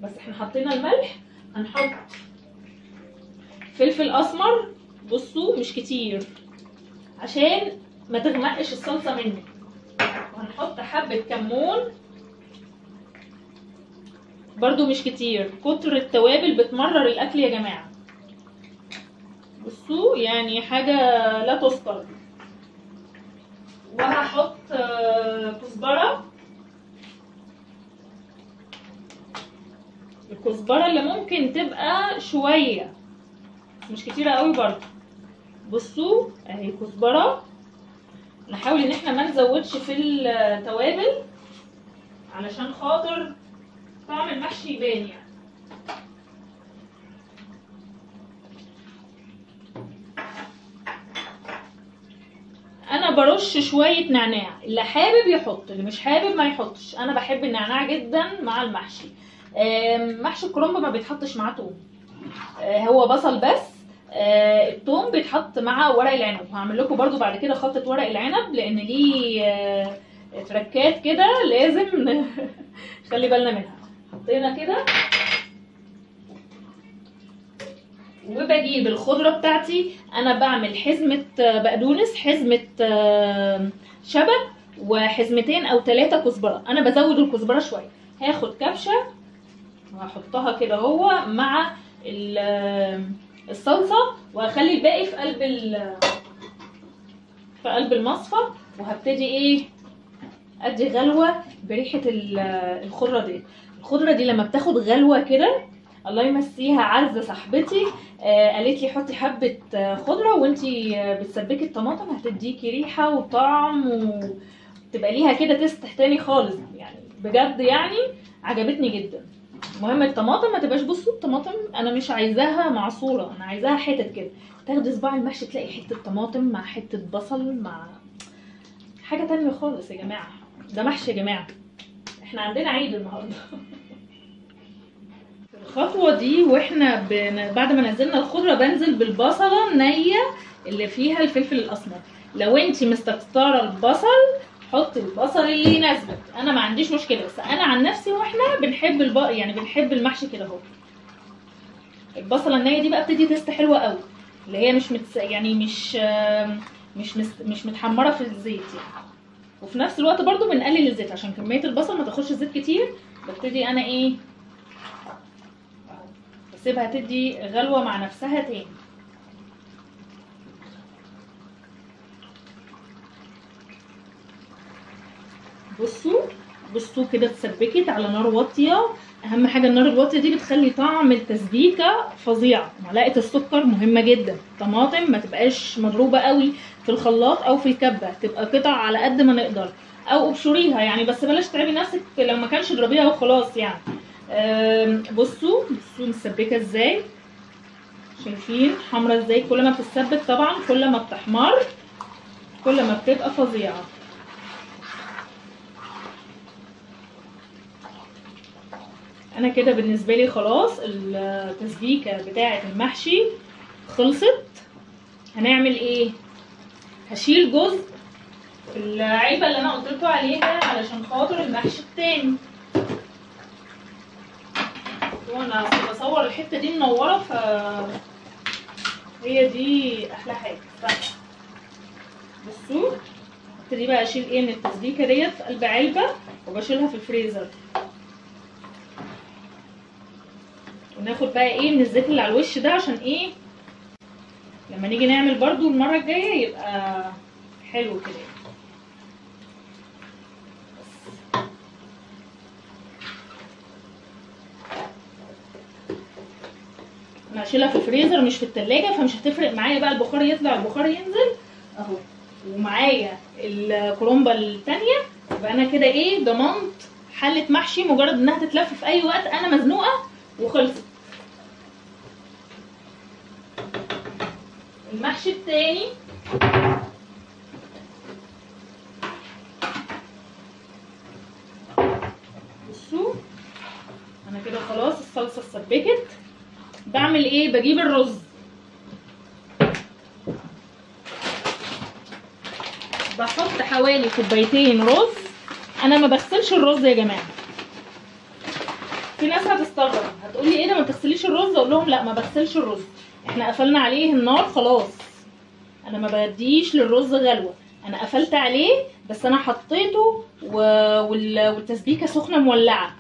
D: بس إحنا حطينا الملح. هنحط فلفل أسمر. بصوا مش كتير. عشان ما تغمقش الصلصة مني. وهنحط حبة كمون. برضو مش كتير. كتر التوابل بتمرر الأكل يا جماعة. بصوا يعني حاجة لا تذكر. وهحط آه، كزبرة. الكزبرة اللي ممكن تبقى شوية مش كتيرة قوي برضو. بصوا أهي كزبرة. نحاول إن إحنا ما نزودش في التوابل علشان خاطر طعم المحشي يبان يعني. أنا برش شوية نعناع اللي حابب يحط اللي مش حابب ما يحطش. أنا بحب النعناع جدا مع المحشي. محشي الكرنب ما بيتحطش معاه توم. آه، هو بصل بس آه، التوم بيتحط مع ورق العنب. هعمل لكم برضو بعد كده خلطة ورق العنب لأن ليه آه، تركات كده لازم نخلي بالنا منها. حطينا كده. وبجيب الخضره بتاعتي. أنا بعمل حزمة آه، بقدونس حزمة آه، شبت وحزمتين أو ثلاثة كزبرة. أنا بزود الكزبرة شوية. هاخد كبشة وهحطها كده هو مع ال- الصلصة وهخلي الباقي في قلب في قلب المصفى وهبتدي إيه؟ أدي غلوة بريحة ال- الخضرة دي. الخضرة دي لما بتاخد غلوة كده الله يمسيها عزه صاحبتي آه قالت لي حطي حبة آه، خضرة وإنتي آه، بتسبكي الطماطم هتديكي ريحة وطعم وتبقى ليها كده تست تاني خالص. يعني بجد يعني عجبتني جدا. المهم الطماطم ما تبقاش بصوا الطماطم أنا مش عايزاها معصوره أنا عايزاها حتت كده. تاخدي صباع المحشي تلاقي حتة طماطم مع حتة بصل مع حاجة تانية خالص يا جماعة. ده محشي يا جماعة. إحنا عندنا عيد النهارده. الخطوة دي وإحنا بن... بعد ما نزلنا الخضرة بنزل بالبصلة نيه اللي فيها الفلفل الأسمر. لو انت مستكتره البصل حطي البصل اللي يناسبك. أنا ما عنديش مشكلة بس أنا عن نفسي وإحنا بنحب الب... يعني بنحب المحشي كده أهو. البصلة النية دي بقى بتدي تست حلوة قوي اللي هي مش متس... يعني مش مش مس... مش متحمرة في الزيت يعني. وفي نفس الوقت برضو بنقلل الزيت عشان كمية البصل ما تاخدش زيت كتير ببتدي أنا إيه بسيبها تدي غلوة مع نفسها تاني. بصوا بصوا كده اتسبكت على نار واطية. أهم حاجة النار الواطية دي بتخلي طعم التسبيكة فظيع. معلقة السكر مهمة جدا. طماطم ما تبقاش مضروبة قوي في الخلاط أو في الكبة. تبقى قطع على قد ما نقدر. أو ابشريها يعني بس بلاش تعبي نفسك لو ما كانش اضربيها وخلاص يعني. بصوا بصوا مسبكه إزاي. شايفين حمرا إزاي؟ كل ما بتتسبك طبعا كل ما بتحمر كل ما بتبقى فظيعة. أنا كده بالنسبة لي خلاص التسبيكه بتاعة المحشي خلصت. هنعمل إيه؟ هشيل جزء العلبة اللي أنا قلت لكم عليها علشان خاطر المحشي التاني. وأنا بصور الحتة دي منورة ف هي دي أحلى حاجة. بصوا ابتدي بقى أشيل إيه من التسبيكة ديت؟ في قلب علبة وبشيلها في الفريزر. وناخد بقى إيه من الزيت اللي على الوش ده عشان إيه لما نيجي نعمل برضو المرة الجاية يبقى حلو كده. أنا هشيلها في الفريزر مش في التلاجة فمش هتفرق معايا بقى البخار يطلع البخار ينزل. أهو. ومعايا الكرومبة التانية. يبقى أنا كده إيه ضمنت حلة محشي مجرد إنها تتلف في أي وقت أنا مزنوقة وخلصت. المحشي التاني بصوا أنا كده خلاص الصلصة اتسبكت. بعمل إيه؟ بجيب الرز. بحط حوالي كوبايتين رز. أنا ما بغسلش الرز يا جماعة. في ناس هتستغرب. هتقولي إيه ده؟ ما بتغسليش الرز؟ أقول لهم لا ما بغسلش الرز. إحنا قفلنا عليه النار خلاص. أنا ما بديش للرز غلوة. أنا قفلت عليه بس أنا حطيته و... وال... والتسبيكة سخنة مولعة.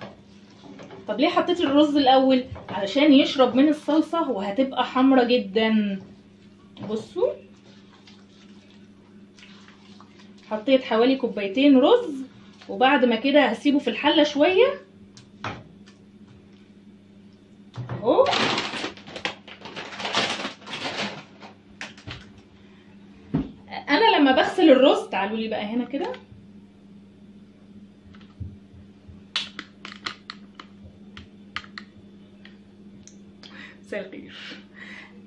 D: طب ليه حطيت الرز الأول؟ علشان يشرب من الصلصة وهتبقى حمرة جدا. بصوا. حطيت حوالي كوبايتين رز وبعد ما كده هسيبه في الحلة شوية اهو أنا لما بغسل الرز تعالوا لي بقى هنا كده. مساء الخير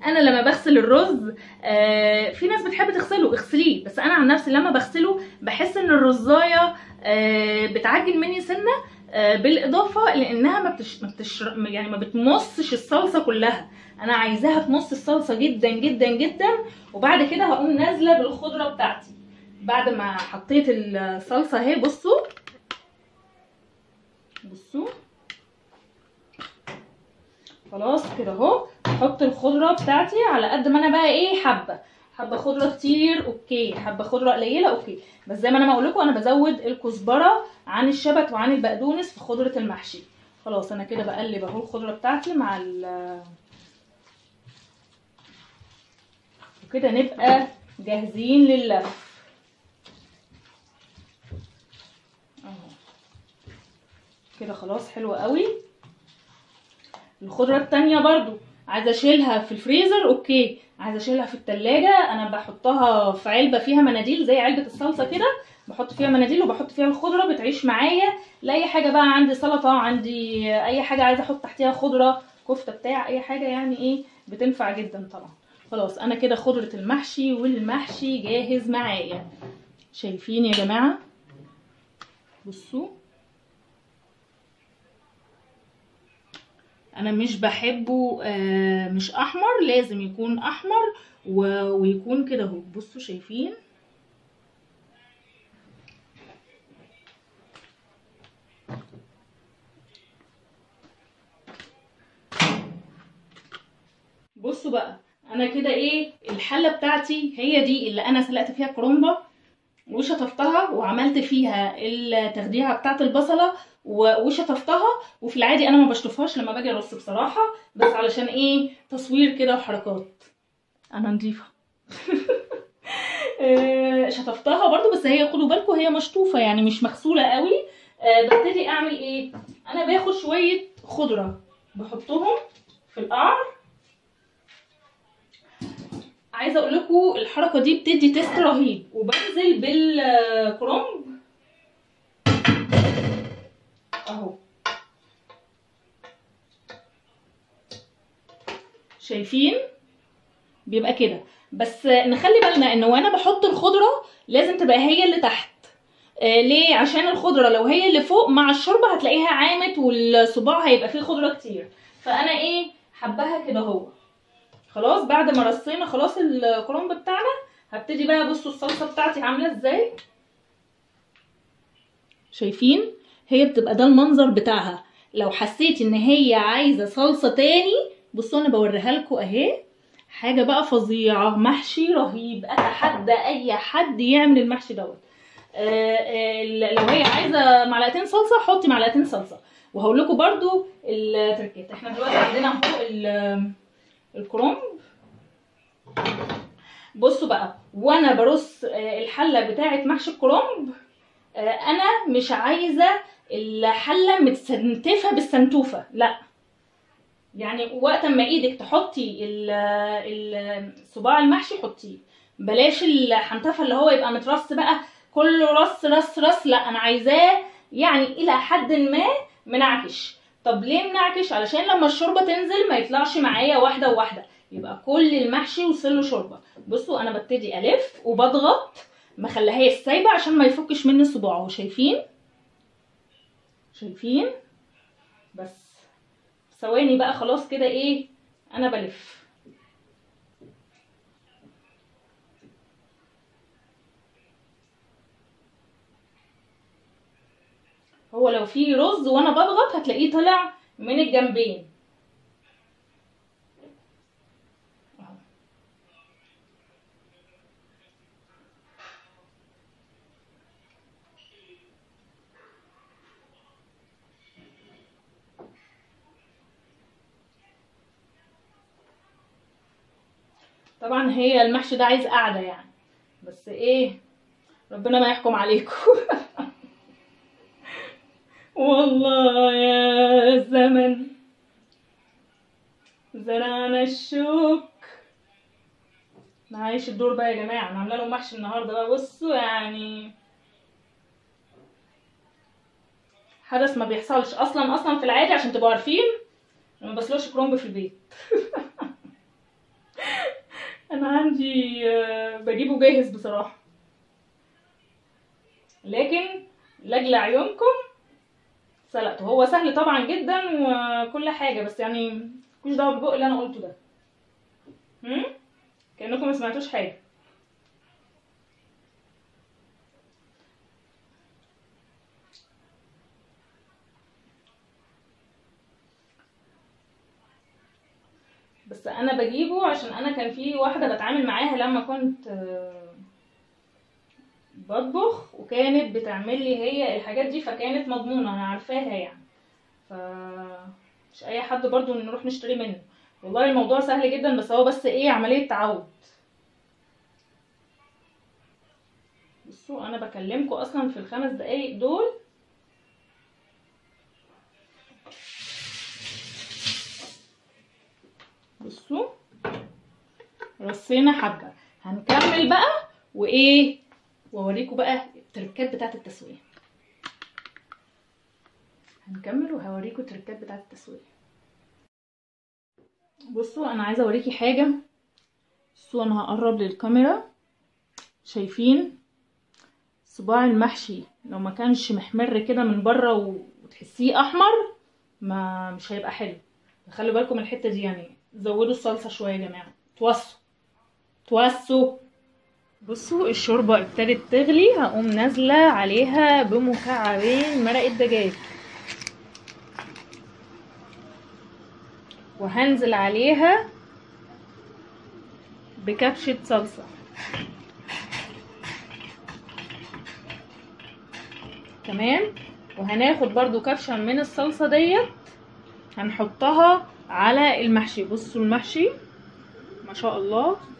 D: أنا لما بغسل الرز آه في ناس بتحب تغسله اغسليه. بس أنا عن نفسي لما بغسله بحس إن الرزاية آه بتعجن مني سنة آه بالإضافة لإنها ما بتش... ما بتش... يعني ما بتمصش الصلصة كلها. أنا عايزاها تمص الصلصة جدا جدا جدا. وبعد كده هقوم نازلة بالخضرة بتاعتي. بعد ما حطيت الصلصة اهي بصوا. بصوا. خلاص كده اهو. أحط الخضرة بتاعتي على قد ما أنا بقى إيه حابة. حابة خضرة كتير okay. حابة خضرة قليلة okay. بس زي ما أنا ما أقول لكم أنا بزود الكزبرة عن الشبت وعن البقدونس في خضرة المحشي. خلاص أنا كده بقلب اهو الخضرة بتاعتي مع ال وكده نبقى جاهزين لللف كده خلاص حلو قوي. الخضرة التانية برضو عايزة أشيلها في الفريزر أوكي. عايزة أشيلها في التلاجة أنا بحطها في علبة فيها مناديل زي علبة الصلصة كده. بحط فيها مناديل وبحط فيها الخضرة بتعيش معايا. لأي حاجة بقى عندي سلطة عندي أي حاجة عايزة أحط تحتيها خضرة كفتة بتاع أي حاجة يعني إيه بتنفع جدا طبعا. خلاص أنا كده خضرة المحشي والمحشي جاهز معايا. شايفين يا جماعة؟ بصوا. أنا مش بحبه آه مش أحمر لازم يكون أحمر ويكون كده أهو. بصوا شايفين؟ بصوا بقى أنا كده إيه الحلة بتاعتي هي دي اللي أنا سلقت فيها كرومبه وشطفتها وعملت فيها التخديعة بتاعت البصلة وشطفتها. وفي العادي أنا ما بشطفهاش لما باجي أرص بصراحة بس علشان إيه؟ تصوير كده وحركات. أنا نضيفة. آه، شطفتها برضو بس هي خدوا بالكم هي مشطوفة يعني مش مغسولة قوي. آه، ببتدي أعمل إيه؟ أنا باخد شوية خضرة بحطهم في القعر عايزة أقول لكم الحركة دي بتدي تيست رهيب. وبنزل بالكرومب أهو. شايفين؟ بيبقى كده. بس نخلي بالنا إن وأنا بحط الخضرة لازم تبقى هي اللي تحت. آه ليه؟ عشان الخضرة لو هي اللي فوق مع الشوربة هتلاقيها عامت والصباع هيبقى فيه خضرة كتير. فأنا إيه؟ حباها كده هو. خلاص بعد ما رصينا خلاص الكرنب بتاعنا هبتدي بقى بصوا الصلصة بتاعتي عاملة إزاي. شايفين؟ هي بتبقى ده المنظر بتاعها. لو حسيت إن هي عايزة صلصة تاني بصوا أنا بوريها لكم أهي. حاجة بقى فظيعة محشي رهيب. أتحدى أي حد يعمل المحشي دوت. آه، آه، لو هي عايزة معلقتين صلصة حطي معلقتين صلصة. وهقول لكم برضو التركات. إحنا دلوقتي عندنا أهو ال- الكرنب بصوا بقى وأنا برص آه، الحلة بتاعه محشي الكرنب آه، أنا مش عايزة الحلة متسنتفة بالسنتوفة لا. يعني وقت ما إيدك تحطي ال- ال- صباع المحشي حطيه. بلاش الحنتفة اللي هو يبقى مترص بقى كله رص رص رص لا أنا عايزاه يعني إلى حد ما منعكش. طب ليه منعكش؟ علشان لما الشوربة تنزل ما يطلعش معايا واحدة وواحدة. يبقى كل المحشي وصل له شوربة. بصوا أنا ببتدي ألف وبضغط. ما خليهاش سايبه عشان ما يفكش مني صباعه. شايفين؟ شايفين؟ بس. ثواني بقى خلاص كده إيه؟ أنا بلف. هو لو في رز وأنا بضغط هتلاقيه طلع من الجنبين. طبعا هي المحشي ده عايز قعدة يعني بس إيه ربنا ما يحكم عليكم والله يا زمن زرعنا الشوك. معلش الدور بقى يا جماعة أنا عاملة لهم محشي النهارده بقى. بصوا يعني حدث ما بيحصلش أصلا أصلا في العادي عشان تبقوا عارفين ما بسلقش كرومب في البيت. أنا عندي آه، بجيبه جاهز بصراحة. لكن لأجل عيونكم سلقته. هو سهل طبعا جدا وكل حاجة بس يعني مالكوش دعوة بالبق اللي أنا قلته ده؟ كأنكم ما سمعتوش حاجة. بس أنا بجيبه عشان أنا كان في واحدة بتعامل معاها لما كنت بطبخ وكانت بتعمل لي هي الحاجات دي فكانت مضمونة أنا عارفاها يعني. ف مش أي حد برضو نروح نشتري منه. والله الموضوع سهل جدا بس هو بس إيه عملية تعود. بصوا أنا بكلمكم أصلا في الخمس دقايق دول. بصوا رصينا حبة. هنكمل بقى وإيه؟ واوريكم بقى التركات بتاعة التسوية. هنكمل وهوريكم التركات بتاعة التسوية. بصوا أنا عايزة أوريكي حاجة. بصوا أنا هقرب للكاميرا. شايفين؟ صباع المحشي. لو ما كانش محمر كده من بره وتحسيه أحمر ما مش هيبقى حلو. خلي بالكم الحتة دي يعني. زودوا الصلصة شوية يا جماعة. توصوا توصوا بصوا الشوربة ابتدت تغلي. هقوم نازلة عليها بمكعبين مرق الدجاج. وهنزل عليها بكبشة صلصة. تمام؟ وهناخد برضو كبشة من الصلصة ديت. هنحطها على المحشي. بصوا المحشي ما شاء الله.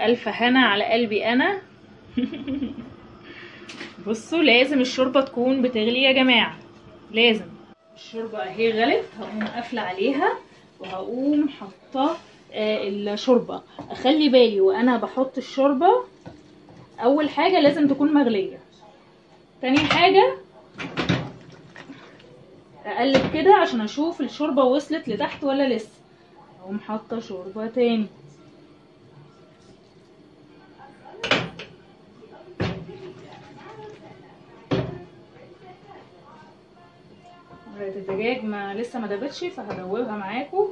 D: ألف هنا على قلبي أنا. بصوا لازم الشوربة تكون بتغلي يا جماعة. لازم. الشوربة اهي غلت هقوم قافلة عليها وهقوم حاطة آه الشوربة. أخلي بالي وأنا بحط الشوربة أول حاجة لازم تكون مغلية. تاني حاجة أقلب كده عشان أشوف الشوربة وصلت لتحت ولا لسه. اقوم حاطة شوربة تاني. مرقة الدجاج ما لسه ما دابتش فهدوبها معاكم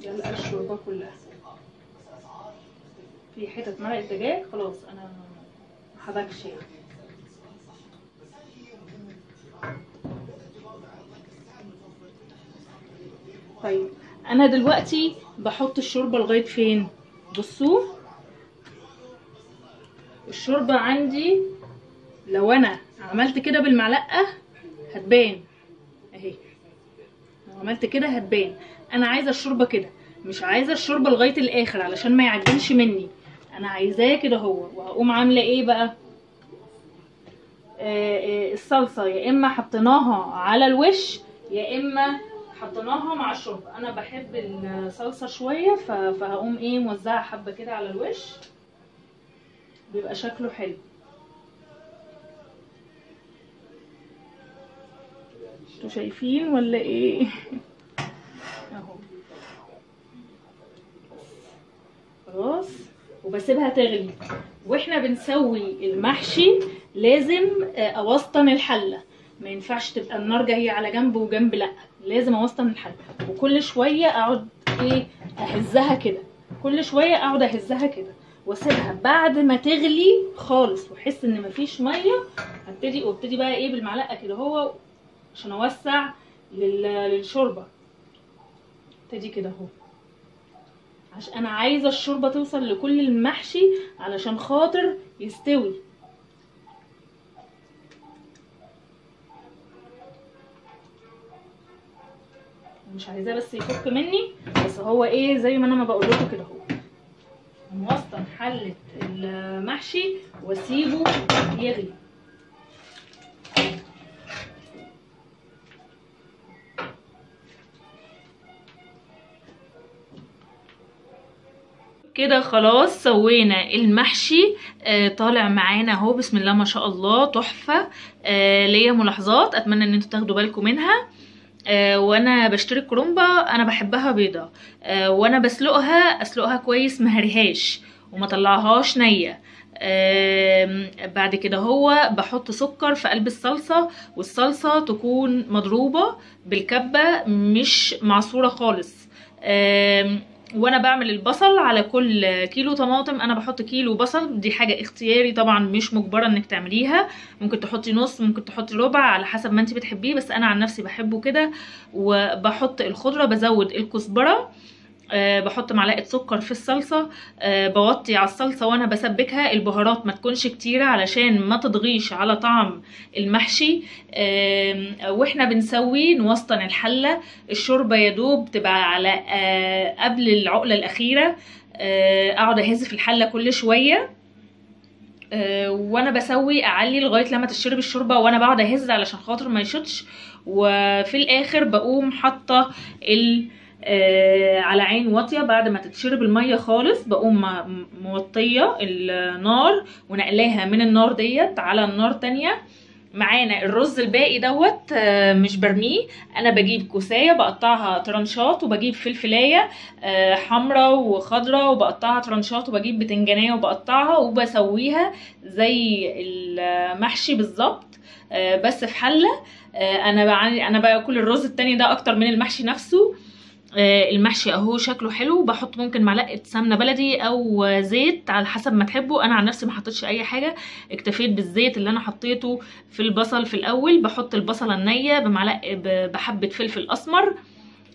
D: يلا كلها. في حتة مرقة دجاج خلاص أنا ما حبكش يعني. طيب أنا دلوقتي بحط الشوربة لغاية فين؟ بصوا الشوربة عندي لو أنا عملت كده بالمعلقة هتبان. أهي لو عملت كده هتبان. أنا عايزة الشوربة كده مش عايزة الشوربة لغاية الآخر علشان ما يعجنش مني. أنا عايزاه كده هو وهقوم عاملة إيه بقى؟ آه آه الصلصة. يا إما حطيناها على الوش يا إما حطيناها مع الشوربة. أنا بحب الصلصة شوية فهقوم إيه موزعة حبة كده على الوش. بيبقى شكله حلو. أنتوا شايفين ولا إيه؟ أهو. خلاص. وبسيبها تغلي. وإحنا بنسوي المحشي لازم اوسطن الحلة. ما ينفعش تبقى النار جاية على جنب وجنب لأ. لازم أوسطن الحلة. وكل شوية أقعد إيه أهزها كده. كل شوية أقعد أهزها كده. وأسيبها. بعد ما تغلي خالص وأحس إن مفيش مية ابتدي وأبتدي بقى إيه بالمعلقة كده هو عشان أوسع للشوربة. أبتدي كده أهو. عشان أنا عايزة الشوربة توصل لكل المحشي علشان خاطر يستوي. مش عايزاه بس يفك مني بس هو إيه زي ما أنا ما بقول لكم كده أهو. موسطن حله المحشي وأسيبه يغلي. كده خلاص سوينا المحشي آه طالع معانا أهو بسم الله ما شاء الله تحفة آه ليا ملاحظات أتمنى إن أنتوا تاخدوا بالكم منها. آه وأنا بشتري الكرومبه أنا بحبها بيضة. آه وأنا بسلقها اسلقها كويس مهريهاش وما طلعهاش آه بعد كده هو بحط سكر في قلب الصلصة والصلصة تكون مضروبة بالكبة مش معصورة خالص. وأنا بعمل البصل على كل كيلو طماطم أنا بحط كيلو بصل دي حاجة اختياري طبعا مش مجبرة انك تعمليها. ممكن تحطي نص ممكن تحطي ربع على حسب ما انت بتحبيه بس أنا عن نفسي بحبه كده. وبحط الخضرة بزود الكزبرة. أه بحط معلقة سكر في الصلصة أه بوطي على الصلصة وأنا بسبكها البهارات ما تكونش كتيرة علشان ما تضغيش على طعم المحشي. أه وإحنا بنسوي نوسطن الحلة الشوربة يا دوب تبقى على أه قبل العقلة الأخيرة. أه أقعد أهز في الحلة كل شوية. وأنا بسوي أعلي لغاية لما تشرب الشوربة وأنا بقعد أهز علشان خاطر ما يشطش. وفي الآخر بقوم حاطة ال آه على عين واطية بعد ما تتشرب المية خالص بقوم موطية النار ونقلاها من النار ديت على النار تانية. معانا الرز الباقي دوت آه، مش برميه. أنا بجيب كوساية بقطعها ترنشات وبجيب فلفلاية آه، حمراء وخضراء وبقطعها ترنشات وبجيب بتنجانية وبقطعها وبسويها زي المحشي بالظبط آه، بس في حلة. آه، أنا أنا باكل الرز التاني ده أكتر من المحشي نفسه. آه، المحشي اهو شكله حلو. بحط ممكن معلقة سمنة بلدي أو زيت على حسب ما تحبوا أنا عن نفسي ما حطيتش أي حاجة اكتفيت بالزيت اللي أنا حطيته في البصل في الأول. بحط البصلة النية بمعلقة بحبة فلفل أسمر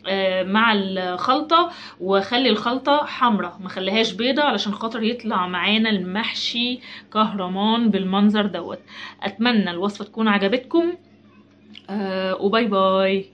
D: آه، مع الخلطة وأخلي الخلطة حمراء ما خليهاش بيضة علشان خاطر يطلع معانا المحشي كهرمان بالمنظر دوت. أتمنى الوصفة تكون عجبتكم. آه، وباي باي.